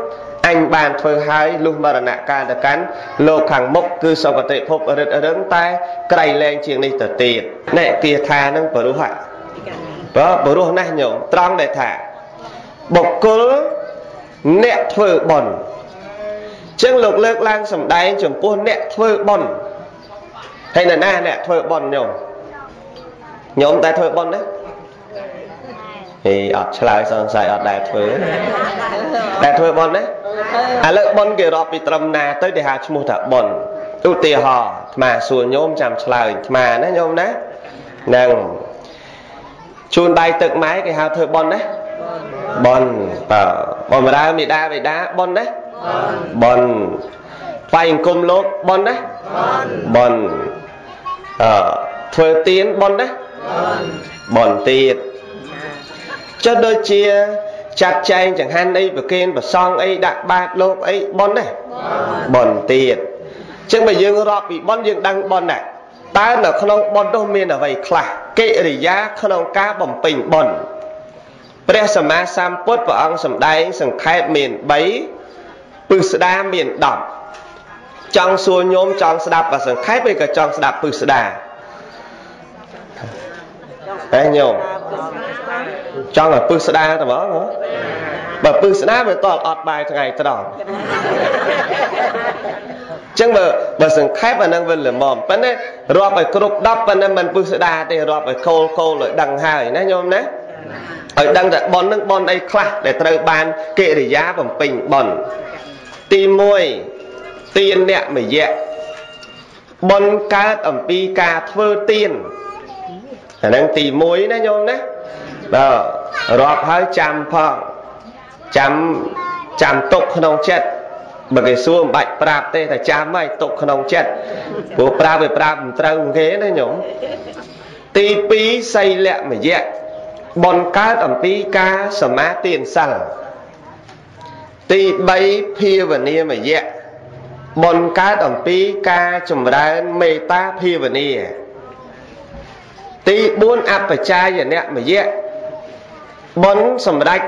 Speaker 1: អញបានធ្វើហើយលុះមរណៈកាលទៅកាន់លោកខាងមុខគឺសុគតិភពរិទ្ធរឹងតែក្រៃលែងជាងនេះទៅទៀតណែគាថានឹងបរុសហបើបរុសណាស់ញោមត្រង់ដែលថាបុគ្គលអ្នកធ្វើបុណ្យចឹងលោកលើកឡើងសម្ដែងចំពោះអ្នកធ្វើបុណ្យហើយនរណាអ្នកធ្វើបុណ្យញោមញោមតែធ្វើបុណ្យទេ ហេអត់ឆ្លើយសង្ស័យអត់ដែលធ្វើដែលធ្វើបុណ្យណាឥឡូវបុណ្យគេរាប់ពីត្រឹមណាទៅគេហៅឈ្មោះថាបុណ្យឧទាហរណ៍អាត្មាសួរញោមចាំឆ្លើយអាត្មាណាញោមណានឹងជូនដៃទឹកម៉ែគេហៅធ្វើបុណ្យណាបុណ្យបើបំរើមេដាបេដាបុណ្យណាបុណ្យថ្វាយអង្គមលោកបុណ្យណាបុណ្យអឺធ្វើទៀនបុណ្យណាបុណ្យទៀត ចុះដូចជាចាត់ចែងចង្ហាន់អីប្រគេនប្រសងអីដាក់បាតលោកអីប៉ុនណាប៉ុនទៀតចឹងបើយើងរាប់ពីប៉ុនយើងដឹងប៉ុនណាតើនៅក្នុងប៉ុននោះមានអ្វីខ្លះកិរិយាក្នុងការបំពេញប៉ុនព្រះសម្មាសម្ពុទ្ធព្រះអង្គសម្ដែងសង្ខេបមាន3ពឹស្ដាមាន10ចង់សួរញោមចង់ស្ដាប់បើសង្ខេបឯក៏ចង់ស្ដាប់ពឹស្ដា ហេញោមចង់ឲ្យពឹសស្ដាតែហ្មងបើពឹសស្ដាវាតល់អត់បាយថ្ងៃត្រង់ចឹងបើបើសង្ខេបអានឹងវាល្មមប៉ុន្តែរាប់ឲ្យគ្រប់10ប៉ុន្តែមិនពឹសស្ដាទេរាប់ឲ្យកូលកូលឲ្យដឹងហើយណាញោមណាឲ្យដឹងតែប៉ុននឹងប៉ុនអីខ្លះដែលត្រូវបានកិរិយាបំពេញប៉ុនទី1ទានអ្នកមយៈប៉ុនកើតអំពីការធ្វើទាន អាហ្នឹងទី1ណាញោមណាបាទរាប់ហើយចាំផងចាំចាំទុកក្នុងចិត្តបើគេសួរមិនបាច់ប្រាប់ទេតែចាំហើយទុកក្នុងចិត្តព្រោះប្រាប់វាប្រាប់មិនត្រូវគេណាញោមទី2សីលមយៈបនកើតអំពីការសមាទានសិលទី3ភាវនាមយៈបនកើតអំពីការចម្រើនមេត្តាភាវនា ទី4អបជាយនៈមយៈបនសម្រេច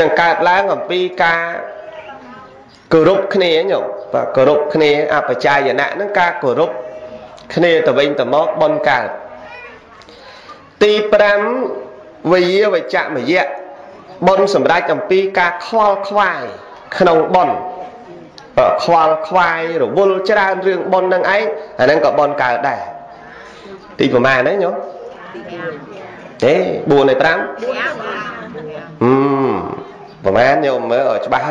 Speaker 1: នឹងកើតឡើងអំពីការគោរពគ្នាញោមបាទគោរពគ្នាអបជាយនៈនឹងការគោរពគ្នាទៅវិញទៅមកបនកើតទី5វិយាវចៈមយៈបនសម្រេចអំពីការខ្វល់ខ្វាយក្នុងបនខ្វល់ខ្វាយរវល់ច្រើនរឿងបននឹងឯងអាហ្នឹងក៏បនកើតដែរទីប្រមាណហ្នឹងញោម ទេ4នៃ5ហឹមប្រមាណញោមមើលឲ្យច្បាស់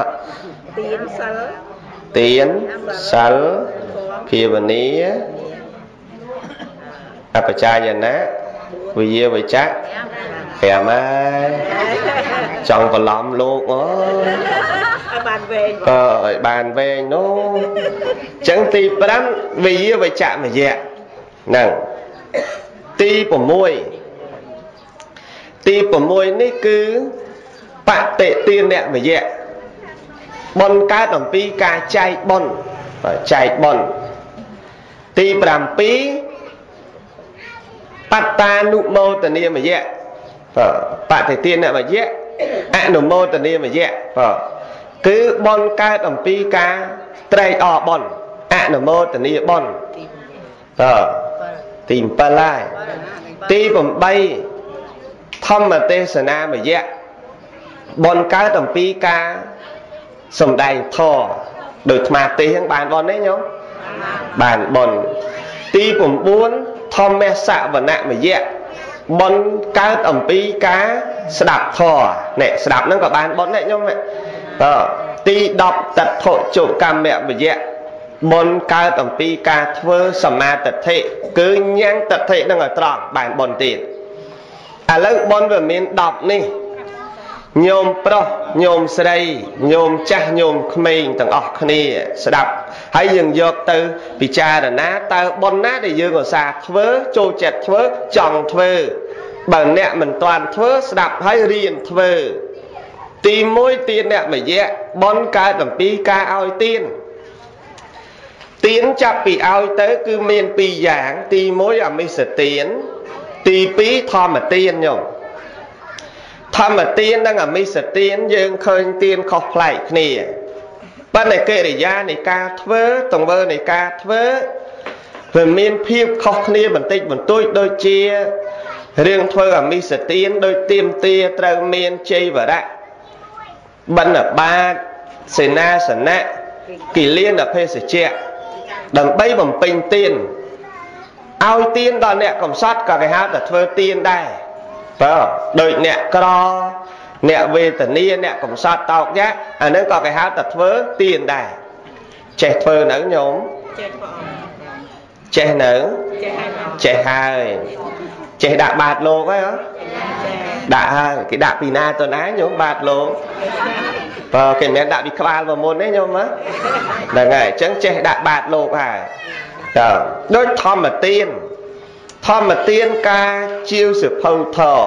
Speaker 1: ទៀនសិលទៀនសិលភាវនាអបជាយណៈវិយាវិចៈ5ហើយចង់បន្លំលោកអូយឲ្យបានវែងអើឲ្យបានវែងនោះអញ្ចឹងទី5វិយាវិចៈមយៈហ្នឹង ទី6ទី6នេះគឺបតិទានមយៈបនកើតអំពីការចែកបនចែកបនទី7បត្តានុមោទនាមយៈបតិទានមយៈអនុមោទនាមយៈគឺបនកើតអំពីការត្រេកអរបនអនុមោទនាបន ទី7ហើយទី8ធម្មទេសនាមយៈបនកើតអំពីការសំដែងធម៌ដោយថ្មទេសហ្នឹងបានបនទេញោមបានបនទី9ធម្មសវនមយៈបនកើតអំពីការស្ដាប់ធម៌នេះស្ដាប់ហ្នឹងក៏បានបនដែរញោមបាទទី10តថុជកម្មមយៈ បនកើតអំពីការធ្វើសមាទិដ្ឋិគឺញ៉ាំងទិដ្ឋិនឹងឲ្យត្រង់បានបនទៀតឥឡូវបនវាមាន10នេះញោមប្រុសញោមស្រីញោមចាស់ញោមក្មេងទាំងអស់គ្នាស្ដាប់ហើយយើងយកទៅពិចារណាតើបនណាដែលយើងឧស្សាហ៍ធ្វើចូលចិត្តធ្វើចង់ធ្វើបើអ្នកមិនទាន់ធ្វើស្ដាប់ហើយរៀនធ្វើទី1ទានអ្នកមយៈបនកើតអំពីការឲ្យទាន ទានចាប់ពីឲ្យទៅគឺមាន2យ៉ាង ទី1អមិសទានទី2ធម្មទានញោមធម្មទាននិងអមិសទានយើងឃើញទានខុសប្លែកគ្នាប៉ុន្តែកិរិយានៃការធ្វើទង្វើនៃការធ្វើវាមានភាពខុសគ្នាបន្តិចបន្តួចដូចជារឿងធ្វើអមិសទានដោយទៀមទាត្រូវមានជ័យវរៈបណ្ឌបាតសេនាសនៈគិលានភេសជ្ជៈ ដើម្បីបំពេញទានឲ្យទៀនដល់អ្នកកំសត់ក៏គេហៅថាធ្វើទៀនដែរបើដូចអ្នកក្រអ្នកវេទនាអ្នកកំសត់តោកយ៉ាអានឹងក៏គេហៅថាធ្វើទៀនដែរចេះធ្វើនៅញោមចេះព្រះអង្គចេះនៅចេះហើយ ចេះដាក់បាតលោកហើយហ៎ដាក់ហើយគេដាក់ពីណាទៅណាញោមបាតលោកបើគេមិនមែនដាក់ពីក្បាលមកមុនទេញោមហ្នឹងហើយអញ្ចឹងចេះដាក់បាតលោកហើយតើដូចធម្មទានធម្មទានការជាវសិភៅធរ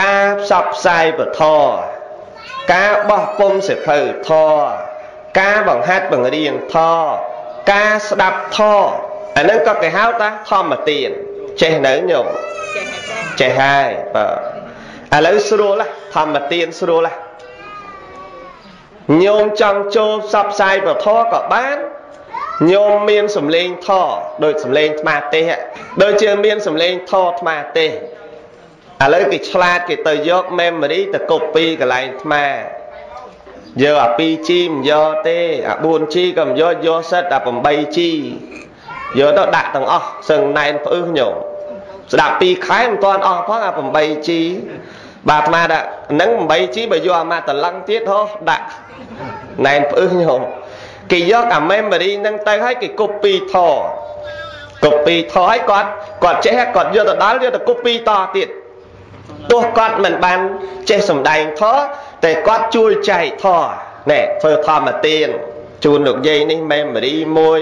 Speaker 1: ការផ្សព្វផ្សាយពធការបោះពុំសិភៅធរការបង្ហាត់បង្រៀនធរការស្ដាប់ធរអានឹងក៏គេហៅថាធម្មទាន ចេះនៅញោមចេះហើយបាទឥឡូវស្រួលធម្មទានស្រួលញោមចង់ចូលផ្សព្វផ្សាយពធក៏បានញោមមានសម្លេងធដូចសម្លេងថ្មទេសដូចជាមានសម្លេងធថ្មទេសឥឡូវគេឆ្លាតគេទៅយក memory ទៅ copy កន្លែងថ្មយកអា 2G មិនយកទេអា 4G ក៏មិនយកយកសិតអា 8G យកទៅដាក់ទាំងអស់សឹងណែនផ្អឹសញោមស្ដាប់2ខែមិនទាន់អស់ផងអា 8G បាទអាត្មាដាក់ហ្នឹង 8G បើយកអាម៉ាតឡឹងទៀតហោះដាក់ណែនផ្អឹសញោមគេយកអា memory ហ្នឹងទៅឲ្យគេ copy ថ copy ថឲ្យគាត់គាត់ចេះគាត់យកទៅដល់យកទៅ copy តទៀតទោះគាត់មិនបានចេះសំដែងថតែគាត់ជួយចែកថណែធ្វើធម្មទាន ជូនលោកយាយនេះ memory មួយ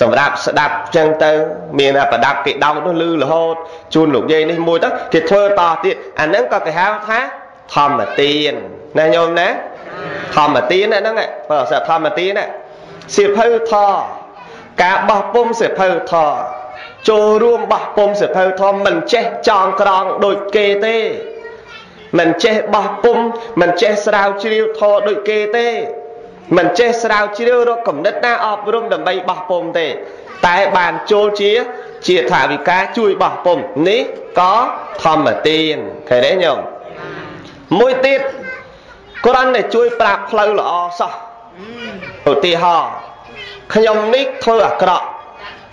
Speaker 1: សម្រាប់ស្ដាប់ចឹងទៅ មានប្រដាប់គេដោតនោះលឺរហូតជូនលោកយាយនេះមួយទៅគេធ្វើតទៀតអាហ្នឹងក៏គេហៅថាធម្មទានណាញោមណាធម្មទានហ្នឹងបើសិនធម្មទានណាសៀវភៅធរការបោះពុំសៀវភៅធរចូលរួមបោះពុំសៀវភៅធរមិនចេះចងក្រងដូចគេទេមិនចេះបោះពុំមិនចេះស្រាវជ្រាវធរដូចគេទេ មិនចេះស្រាវជ្រាវរកកំណត់ណាអប់រំដើម្បីបោះពុំទេ តែបានចូលជា ជាថាវិការជួយបោះពុំនេះក៏ធម្មទានឃើញទេញោមមួយទៀតគ្រាន់តែជួយប្រាប់ផ្លូវល្អសោះឧទាហរណ៍ខ្ញុំនេះធ្វើអាក្រក់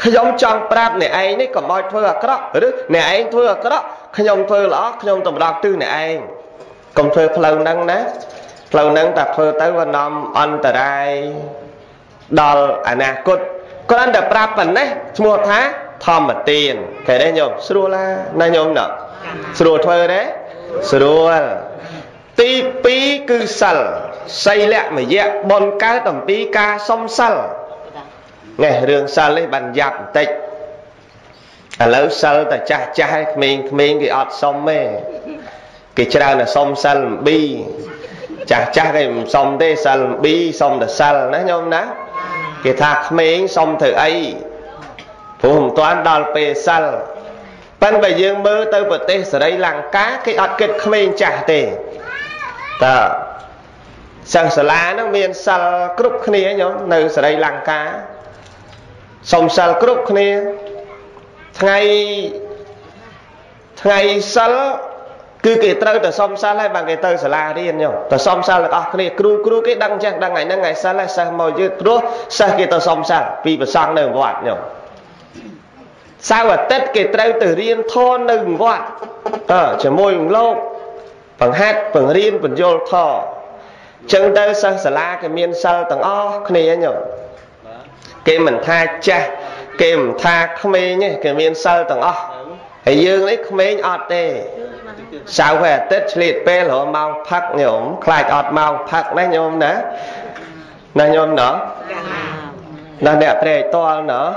Speaker 1: ខ្ញុំចង់ប្រាប់អ្នកឯងនេះកុំឲ្យធ្វើអាក្រក់ឬអ្នកឯងធ្វើអាក្រក់ខ្ញុំធ្វើល្អខ្ញុំតម្រង់ទិសអ្នកឯងកុំធ្វើផ្លូវហ្នឹងណា ផ្លូវហ្នឹងតែធ្វើទៅវានាំអន្តរាយដល់អនាគតគ្រាន់តែប្រាប់ប៉ុណ្ណេះឈ្មោះថាធម្មទានឃើញទេញោមស្រួលណាញោមណាស្រួលធ្វើទេស្រួលទី2គឺសិលសីលមយៈបនកើតអំពីការសុំសិលនេះរឿងសិលនេះបានយ៉ាប់បន្តិចឥឡូវសិលតែចាស់ចាស់ឯក្មេងក្មេងគេអត់សុំទេគេច្រើនតែសុំសិលអំប៊ី ចាស់ចាស់គេមិនសុំទេសិលអំប៊ីសុំតែសិលណាញោមណាគេថាក្មេងសុំធ្វើអីព្រោះមិនទាន់ដល់ពេលសិលប៉ិនបើយើងមើលទៅប្រទេសសេរីលង្កាគេអត់គិតក្មេងចាស់ទេតើសិស្សសាលាហ្នឹងមានសិលគ្រប់គ្នាញោមនៅសេរីលង្កាសុំសិលគ្រប់គ្នាថ្ងៃថ្ងៃសិល គឺគេត្រូវតែសុំសិលហើយបានគេទៅសាលារៀនញោមទៅសុំសិលទាំងអស់គ្នាគ្រូគ្រូគេដឹងចេះដឹងថ្ងៃហ្នឹងថ្ងៃសិលហើយសិស្សមកយឺតព្រោះសិស្សគេទៅសុំសិលពីប្រសង់នៅវត្តញោមសៅរ៍អាទិត្យគេត្រូវទៅរៀនធននៅវត្តអើជាមួយនឹងលោកបង្ហាត់បង្រៀនបញ្យលធចឹងទៅសិស្សសាលាគេមានសិលទាំងអស់គ្នាញោមគេមិនថាចាស់គេមិនថាក្មេងទេគេមានសិលទាំងអស់ ហើយយើងនេះក្មេងអត់ទេសៅរ៍អាទិត្យឆ្លៀតពេលរហម៉ោងផឹកញោមខ្លាចអត់ម៉ោងផឹកណាញោមណាណាញោមណោះណាអ្នកត្រេកតល់ណោះ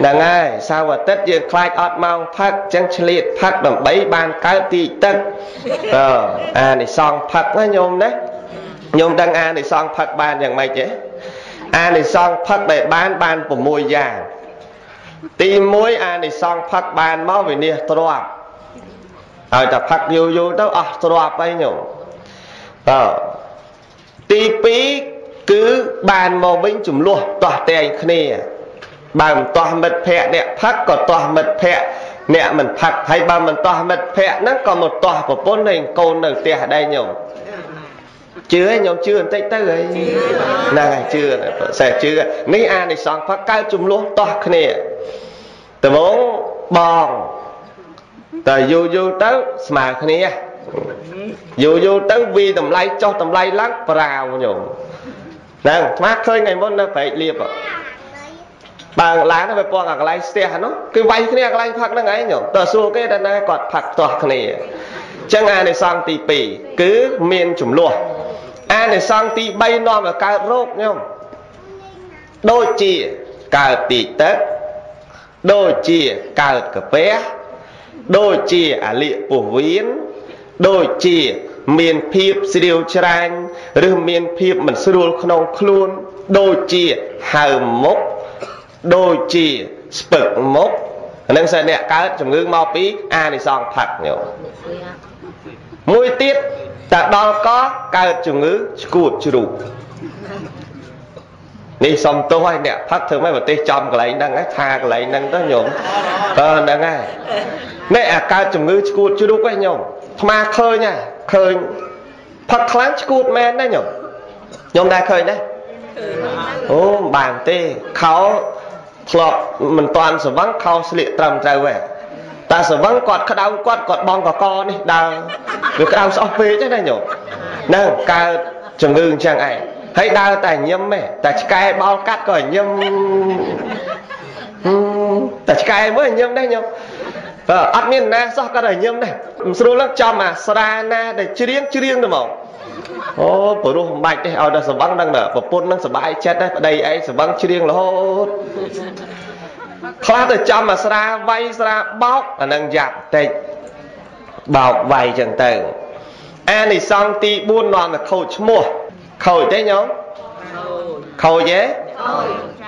Speaker 1: ហ្នឹងហើយសៅរ៍អាទិត្យយើងខ្លាចអត់ម៉ោងផឹកចឹងឆ្លៀតផឹកដើម្បីបានកើតទីទឹកអឺអានិសងផឹកណាញោមណាញោមដឹងអានិសងផឹកបានយ៉ាងម៉េចទេអានិសងផឹកដែលបានបាន6យ៉ាង ទី1អានិសងផឹកបានមកវិនិច្ឆ័យទ្របឲ្យតែផឹកយូរយូរទៅអស់ទ្របអីញោមតើទី2គឺបានមកវិញចំនួនទាស់តែងគ្នាបើមិនទាស់មិត្តភ័ក្ដិអ្នកផឹកក៏ទាស់មិត្តភ័ក្ដិអ្នកមិនផឹកហើយបើមិនទាស់មិត្តភ័ក្ដិហ្នឹងក៏មកទាស់ប្រពន្ធហើយកូននៅផ្ទះដែរញោមជឿញោមជឿបន្តិចទៅហើយហ្នឹងហើយជឿសែជឿនេះអានិសង្ឃផឹកកើតចំនួនទាស់គ្នា ដំបងបងតែយូរយូរទៅស្មើគ្នាយូរយូរទៅវីតម្លៃចុះតម្លៃឡើងប្រាវញោមហ្នឹងស្មាឃើញថ្ងៃមុននៅប្រែកលៀបបើឡានទៅពងអាកន្លែងស្ទះនោះគឺវាយគ្នាអាកន្លែងផឹកហ្នឹងឯងញោមតើសួរគេតែណាគាត់ផឹកទាស់គ្នាអញ្ចឹងអានិសង្ឃទី2គឺមានចំនួនអានិសង្ឃទី3នាំឲ្យកើតរោគញោមដូចជាកើតទីទឹក ដូចជាកើតកាពះដូចជាអាលិពោះវៀនដូចជាមានភាពស្រាវច្រាញឬមានភាពមិនស្រួលក្នុងខ្លួន ដូចជាហើមមុខដូចជាស្ពឹកមុខហ្នឹងសិនអ្នកកើតជំងឺមកពីអានិសងផឹកញោមមួយទៀតតែដល់កកើតជំងឺឆ្កួតជ្រូក នេះសុំទោសឲ្យអ្នកផឹកធ្វើម៉េចប្រទេសចំកន្លែងហ្នឹងថាកន្លែងហ្នឹងទៅញោមអឺហ្នឹងហើយនេះអាកើតជំងឺឆ្កួតជ្រូកហ្នឹងញោមថ្មឃើញហ่ะឃើញផឹកខ្លាំងឆ្កួតមែនណាញោមញោមដែរឃើញដែរអូមិនបានទេខោធ្លាប់មិនតាន់ស្វឹងខោស្លៀកត្រឹមត្រូវទេតែស្វឹងគាត់ក្តៅគាត់គាត់បងកកនេះដើរវាក្តៅស្អស់ពេកទេណាញោមហ្នឹងកើតជំងឺអញ្ចឹងឯង ហើយដើរតែញឹមទេតែឆ្កែបោលកាត់ក៏ញឹមតែឆ្កែមើលញឹមដែរញោមអត់មានណាសោះគាត់តែញឹមដែរមិនស្រួលឡើងចំអាស្រាណាដែលច្រៀងច្រៀងទៅមកអូព្រោះមិនបាច់ទេឲ្យតែសវឹងដឹងតែប្រពន្ធនឹងសុបាយចិត្តដែរប្តីឯងសវឹងច្រៀងរហូតខ្លះទៅចំអាស្រាវាយស្រាបោកអានឹងយ៉ាប់តិចបោកវាយចឹងទៅអានិសង្ឃទី4នាំទៅខូចឈ្មោះ ខូចទេញោមខូចទេ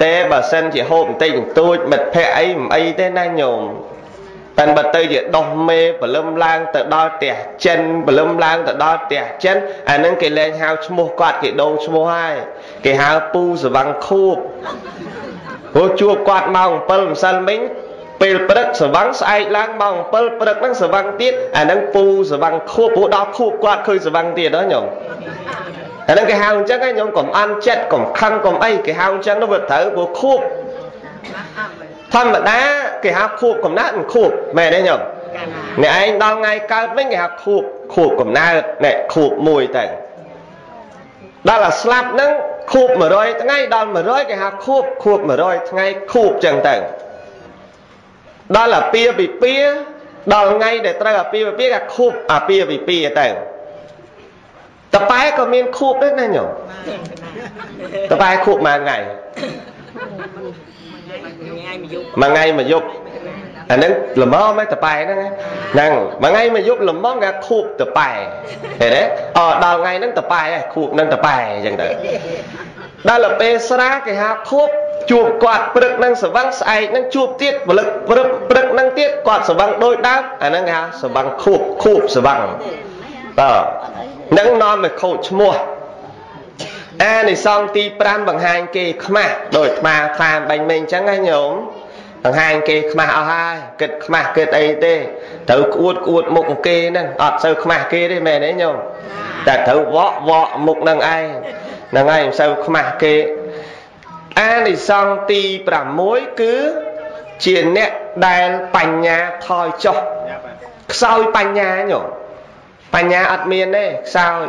Speaker 1: ទេបើសិនជាហូបបន្តិចបន្តួចមិត្តភ័ក្ដិអីមិនអីទេណាញោមតែបើទៅជាដោះមេព្រលឹមឡើងទៅដល់ផ្ទះចិនព្រលឹមឡើងទៅដល់ផ្ទះចិនអានឹងគេលែងហៅឈ្មោះគាត់គេដូរឈ្មោះហើយគេហៅពូសវង្ខួបព្រោះជួបគាត់ម៉ោង7ម្សិលមិញពេលព្រឹកសវង្ខស្អែកឡើងម៉ោង7ព្រឹកហ្នឹងសវង្ខទៀតអានឹងពូសវង្ខួបព្រោះដល់ខួបគាត់ឃើញសវង្ខទៀតហ៎ញោម អានឹងគេហៅអញ្ចឹងឯងញោមកុំអន់ចិត្តកុំខឹងកុំអីគេហៅអញ្ចឹងនោះវាត្រូវព្រោះខួបធម្មតាគេហៅខួបកំណើតមិនខួបមែនទេញោមអ្នកឯងដល់ថ្ងៃកើតវិញគេហៅខួបខួបកំណើតនេះខួបមួយទៅដល់អាស្លាប់ហ្នឹងខួប100ថ្ងៃដល់100គេហៅខួបខួប100ថ្ងៃខួបចឹងទៅដល់អាពាពិពាដល់ថ្ងៃដែលត្រូវអាពាពិពាគេខួបអាពាពិពាទៅ តប៉ែក៏មានខួបដែរណាញោមតប៉ែខួបមួយថ្ងៃមួយថ្ងៃមួយយប់អាហ្នឹងល្មមតប៉ែហ្នឹងហ្នឹងមួយថ្ងៃមួយយប់ល្មមគេខួបតប៉ែឃើញទេអដល់ថ្ងៃហ្នឹងតប៉ែខួបហ្នឹងតប៉ែអញ្ចឹងទៅដល់ទៅពេលស្រាគេហៅខួបជួបគាត់ព្រឹកនឹងសវឹងស្អែកនឹងជួបទៀតពលឹកព្រឹកព្រឹកនឹងទៀតគាត់សវឹងដូចដើមអាហ្នឹងគេហៅសវឹងខួបខួបសវឹងតើ នឹងនាំឲ្យខូចឈ្មោះអានិសង្ឃទី5បង្ហាញគេខ្មាស់ដោយអាត្មាខានបាញ់មិញអញ្ចឹងណាញោមបង្ហាញគេខ្មាស់អស់ហើយគិតខ្មាស់គិតអីទេត្រូវក្អួតក្អួតមុខគេហ្នឹងអត់សូវខ្មាស់គេទេមែនទេញោមតែត្រូវវក់វក់មុខនឹងឯងហ្នឹងហើយមិនសូវខ្មាស់គេអានិសង្ឃទី6គឺជាអ្នកដែលបញ្ញាថយចុះខ្សោយបញ្ញាញោម បញ្ញាអត់មានទេខ្សោយ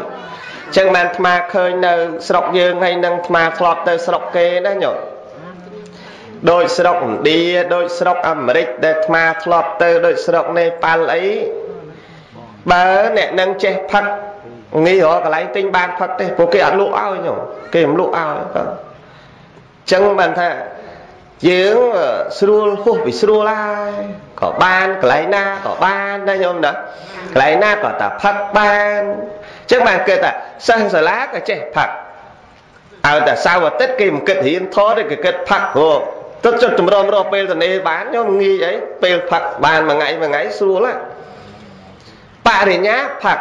Speaker 1: អញ្ចឹងបានអាឃើញនៅស្រុកយើងហើយនឹងអាធ្លាប់ទៅស្រុកគេណាញោមដូចស្រុកឥណ្ឌាដូចស្រុកអាមេរិកដែលអាធ្លាប់ទៅដូចស្រុកនេប៉ាល់អីបើអ្នកនឹងចេះផឹកងាយរកកន្លែងទិញបានផឹកទេព្រោះគេអត់លក់ឲ្យញោមគេមិនលក់ឲ្យបាទអញ្ចឹងបានថា យើងស្រួលហួសពីស្រួលហើយក៏បានកន្លែងណាក៏បានដែរញោមណាកន្លែងណាក៏តែផឹកបានអញ្ចឹងបានគិតថាសិស្សសាលាក៏ចេះផឹកឲ្យតែសៅអាទិត្យគេមិនគិតរៀនធរទេគេគិតផឹកព្រោះទឹកចិត្តចម្រំរកពេលតនេបានញោមងាយអីពេលផឹកបានមួយថ្ងៃមួយថ្ងៃស្រួលហ่ะបរិញ្ញាផឹក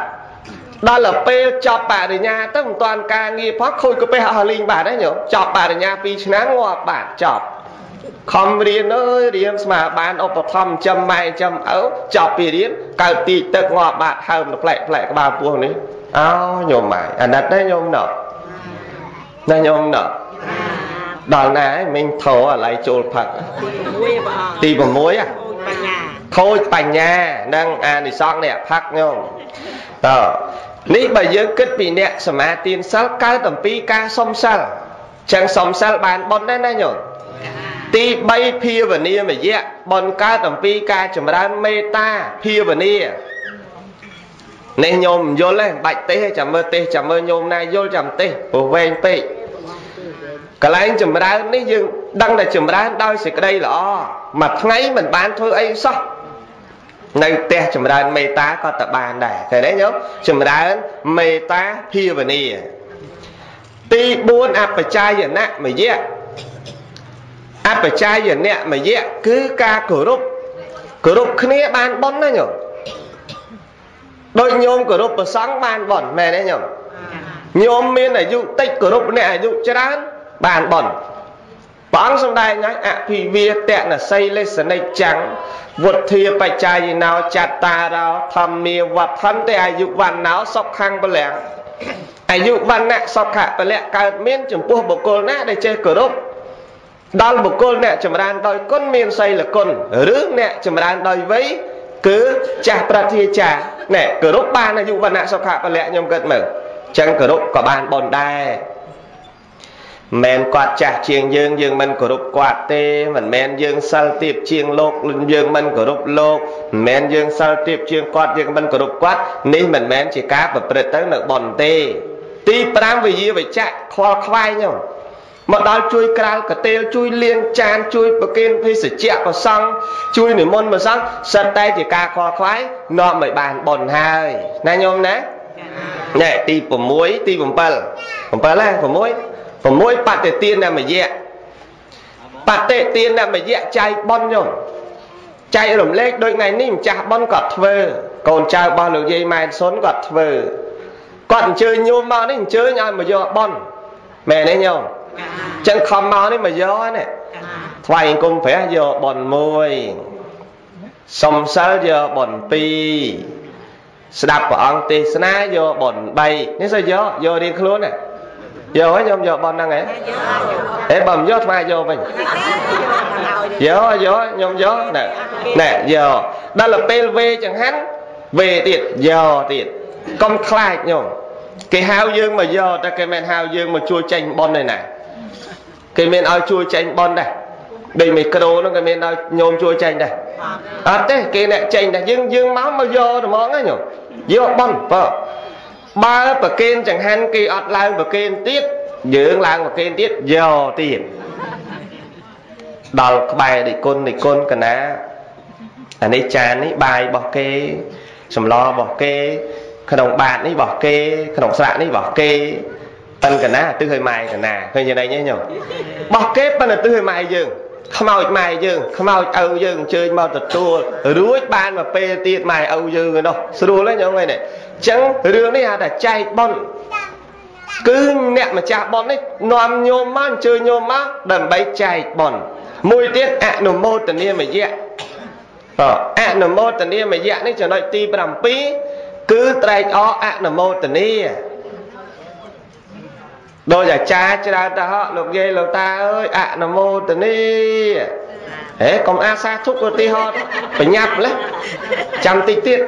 Speaker 1: ដល់ទៅពេលចប់បរិញ្ញាទៅមិនតាន់ការងារផងខូចកាពះអស់លីងបាទហ្នឹងញោមចប់បរិញ្ញា2ឆ្នាំងាប់បាទចប់ ខំរៀនអើយរៀនស្មាបានឧបត្ថម្ភចំម៉ែចំឪចប់ពីរៀនកើតទីទឹកងាប់បាត់ហើមផ្លែកផ្លែកក្បាលពោះនេះអោញោមម៉ែអាណិតទេញោមណោះណាញោមណោះដល់ណាមិញធរអាឡ័យចូលផឹកទី6ហ៎ខូចបញ្ញានិងអានិសង្ឃនេះផឹកញោមតើនេះបើយើងគិតពីអ្នកសមាទានសិលកើតអំពីការសុំសិលចឹងសុំសិលបានបុណ្យដែរណាញោម ទី3ភាវនាមយៈបនកើតអំពីការចម្រើនមេត្តាភាវនានេះញោមយល់ទេបាច់ទេសចាំមើលទេសចាំមើលញោមណាយល់ចាំទេសព្រោះវែងពេកកន្លែងចម្រើននេះយើងដឹងតែចម្រើនដោយសេចក្តីល្អមួយថ្ងៃមិនបានធ្វើអីសោះនៅផ្ទះចម្រើនមេត្តាក៏តបានដែរឃើញទេញោមចម្រើនមេត្តាភាវនាទី4អបច្ចាយណៈមយៈ អបច្ចាយនៈមយៈគឺការគោរពគោរពគ្នាបានប៉ុនណាញោមដូចញោមគោរពប្រសង់បានប៉ុនមែនទេញោមញោមមានអាយុតិចគោរពអ្នកអាយុច្រើនបានប៉ុនព្រះអង្គសម្ដែងហើយអភិវាតនសីលេសនិចាំងវុធាបច្ចាយណោចត្តារោធម្មាវត្ថន្តិអាយុវណ្ណោសុខੰពលៈអាយុវណ្ណៈសុខៈពលៈកើតមានចំពោះបុគ្គលណាដែលចេះគោរព ដល់បុគ្គលអ្នកចម្រើនដោយគុណមានសីលគុណឬអ្នកចម្រើនដោយវ័យគឺចាស់ប្រតិចាណែគោរពបានអាយុវណ្ណៈសុខៈពលៈខ្ញុំគិតមើលចឹងគោរពក៏បានបនដែរមិនគាត់ចាស់ជាងយើងយើងមិនគោរពគាត់ទេមិនមែនយើងសិលទៀបជាងលោកយើងមិនគោរពលោកមិនមែនយើងសិលទៀបជាងគាត់យើងមិនគោរពគាត់នេះមិនមែនជាការប្រព្រឹត្តទៅនៅបនទេទី5វិយាវិចៈខ្វល់ខ្វាយហ្នឹង មកដល់ជួយក្រាលកតេលជួយលាងចានជួយប្រគេនភេសជ្ជៈប្រសង់ជួយនិមន្តប្រសង់សិតតែជាការខកខ្វាយនាំឲ្យបានបុណ្យហើយណាញោមណាណែទី6ទី7 7ណា6 6បតិទានមយៈបតិទានមយៈចែកបនញោមចែករំលែកដូចថ្ងៃនេះម្ចាស់បនគាត់ធ្វើកូនចៅរបស់លោកយាយម៉ែនសុនគាត់ធ្វើគាត់អញ្ជើញញោមមកនេះអញ្ជើញឲ្យមកយកបនមែនទេញោម ចឹងខំមកនេះមកយកណាថ្វាយអង្គមព្រះយកបនមួយសំសិលយកបន2ស្ដាប់ព្រះអង្គទេសនាយកបន3នេះស្អីយកយករៀងខ្លួនណាយកហើយខ្ញុំយកបនហ្នឹងហ៎ហេបើមិនយកថ្មយកវិញយកយកខ្ញុំយកណែណែយកដល់ពេលវេចង្ហាន់វេទៀតយកទៀតកុំខ្លាចញោមគេហៅយើងមកយកតែគេមិនហៅយើងមកជួយចេញបនទេណា គេមានឲ្យជួយចេញបនដែរដូចមីក្រូហ្នឹងគេមានឲ្យញោមជួយចេញដែរអត់ទេគេអ្នកចេញដែរយើងយើងមកមកយកត្មងណាញោមយកបនបើបើប្រកេនចង្ហាន់គេអត់ឡើងប្រកេនទៀតយើងឡើងប្រកេនទៀតយកទៀតដល់ក្បែរនិគុណនិគុណកណាអានេះចាននេះបាយរបស់គេសម្លរបស់គេ ក្នុងបាតនេះរបស់គេ ក្នុងស្រាក់នេះរបស់គេ ប៉ិនកណាទិសឲ្យម៉ែកណាឃើញយ៉ាងនេះញោមរបស់គេប៉ិនទិសឲ្យម៉ែយើងខ្មោចម៉ែយើងខ្មោចឪយើងអញ្ជើញមកទទួលរួចបានមកពេលទៀតម៉ែឪយើងឯនោះស្រួលទេញោមឯនេះអញ្ចឹងរឿងនេះហៅថាចែកប៉ុនគឺអ្នកម្ចាស់ប៉ុននេះនាំញោមមកអញ្ជើញញោមមកដើម្បីចែកប៉ុនមួយទៀតអនុមោទនាមយៈអនុមោទនាមយៈនេះចំណុចទី7គឺត្រែកអអនុមោទនា ដោយអាចារ្យច្រើនទៅហកលោកយាយលោកតាអើយអនុមោទនីហេកុំអាសាធុឧទាហរណ៍បញ្ញាប់លេះចាំតិចទៀត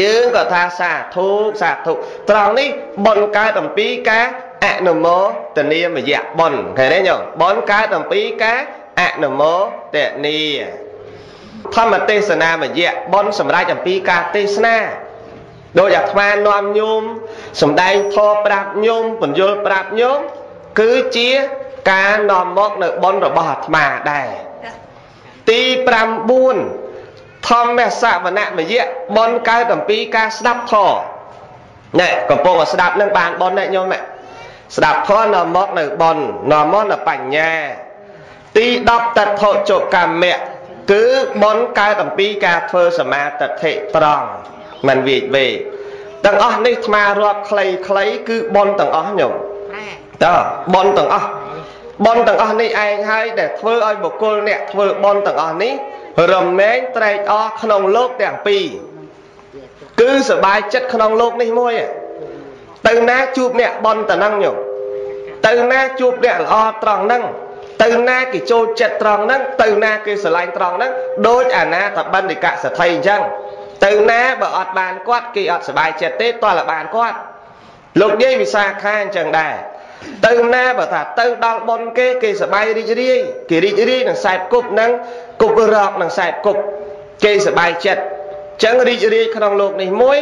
Speaker 1: យើងក៏ថាសាធុសាធុត្រង់នេះបនកើតអំពីការអនុមោទនីមយៈបនឃើញទេញោមបនកើតអំពីការអនុមោទនីធម្មទេសនាមយៈបនសម្រាប់អំពីការទេសនា ដោយអាត្មានាំញោមសំដែងធម៌ប្រាប់ញោមបញ្យលប្រាប់ញោមគឺជាការនាំមកនៅបុណ្យរបស់អាត្មាដែរទី9ធម្មសវនមយៈបុណ្យកើតអំពីការស្ដាប់ធម៌ណែកំពុងតែស្ដាប់នឹងបានបុណ្យណែញោមស្ដាប់ធម៌នាំមកនៅបុណ្យនាំមកនៅបញ្ញាទី10តថុជកម្មៈគឺបុណ្យកើតអំពីការធ្វើសមាទិដ្ឋិត្រង់ មិនវាចវេទាំងអស់នេះស្មារាប់ខ្លីខ្លីគឺបនទាំងអស់ញោមតើបនទាំងអស់បនទាំងអស់នេះឯងហើយដែលធ្វើឲ្យបុគ្គលអ្នកធ្វើបនទាំងអស់នេះរមែងត្រេកអរក្នុងលោកទាំងពីរគឺសบายចិត្តក្នុងលោកនេះមួយទៅណាជួបអ្នកបនតំណឹងញោមទៅណាជួបអ្នកល្អត្រង់ហ្នឹងទៅណាគេចូលចិត្តត្រង់ហ្នឹងទៅណាគេស្រឡាញ់ត្រង់ហ្នឹងដូចអាណាតបណ្ឌិកសទ្ធិអញ្ចឹង ទៅណាបើអត់បានគាត់គេអត់សុបាយចិត្តទេតើបានគាត់លោកយាយវិសាខាអញ្ចឹងដែរទៅណាបើថាទៅដល់ប៉ុនគេគេសបាយរីករាយគេរីករាយនឹងខ្សែគប់នឹងគប់រកនឹងខ្សែគប់គេសបាយចិត្តចឹងរីករាយក្នុងលោកនេះមួយ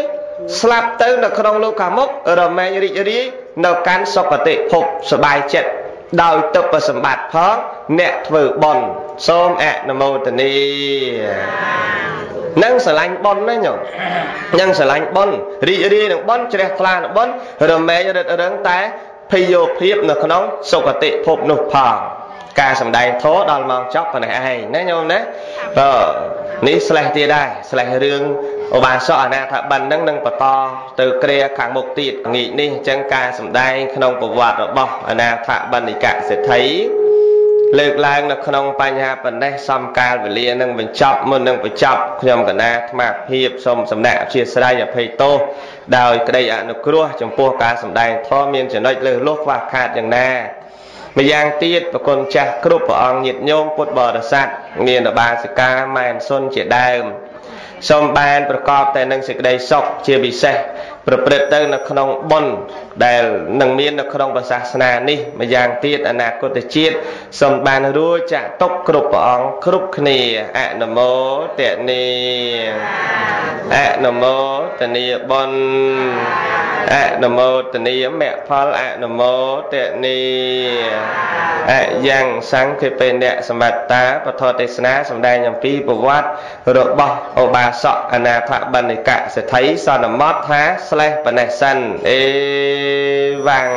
Speaker 1: ស្លាប់ទៅនៅក្នុងលោកខាងមុខរមែងរីករាយនៅកាន់សុគតិភពសបាយចិត្តដោយទឹកប្រសម្បត្តិផងអ្នកធ្វើបន់សូមអនុមោទនី នឹងស្រឡាញ់ប៉ុនណាញោមនឹងស្រឡាញ់ប៉ុនរីករាយនឹងប៉ុនជ្រះថ្លានឹងប៉ុនរមែងរឹតរឹងតែភ័យយោភាពនៅក្នុងសុគតិភពនោះផងការសំដែងធម៌ដល់ម៉ោងចប់ប៉ុណ្ណេះឯងណាញោមណាបើនេះស្លេះទៀតដែរស្លេះរឿងឧបាសកអនាថបិណ្ឌហ្នឹងនឹងបន្តទៅគ្រាខាងមុខទៀតងាកនេះអញ្ចឹងការសំដែងក្នុងប្រវត្តិរបស់អនាថបិណ្ឌិកសេដ្ឋី លើកឡើងនៅក្នុងបញ្ហាបណ្ដេះសំកាលវេលានឹងបញ្ចប់មុននឹងបញ្ចប់ខ្ញុំកណាអាត្មាភាពសូមសំណាក់អធិស្ឋានអភ័យទោសដោយក្តីអនុគ្រោះចំពោះការសម្ដែងធម៌មានចំណុចលើសលុះខ្វះខាតយ៉ាងណាម្យ៉ាងទៀតប្រគុណចាស់គ្រប់ព្រះអង្គញាតិញោមពុទ្ធបរិស័ទមានរបាសិកាម៉ែនសុនជាដើមសូមបានប្រកបតែនឹងសេចក្តីសុខជាពិសេសប្រព្រឹត្តទៅនៅក្នុងបុណ្យ ដែលនឹងមាននៅក្នុងសាសនានេះម្យ៉ាងទៀតអនាគតជាតិសូមបានរួចចាក់ទុកគ្រប់ព្រះអង្គគ្រប់គ្នាអនុមោទនីអនុមោទនីបុណ្យអនុមោទនីមគ្គផលអនុមោទនីអយ៉ាងសង្ឃេបេអ្នកសម្បត្តាពធទេសនាសម្ដែងអំពីប្រវត្តិរបស់ឧបាសកអនាថបណ្ឌិកសេដ្ឋីសន្មតថាស្លេះបណេះសិនអេវ៉ាំង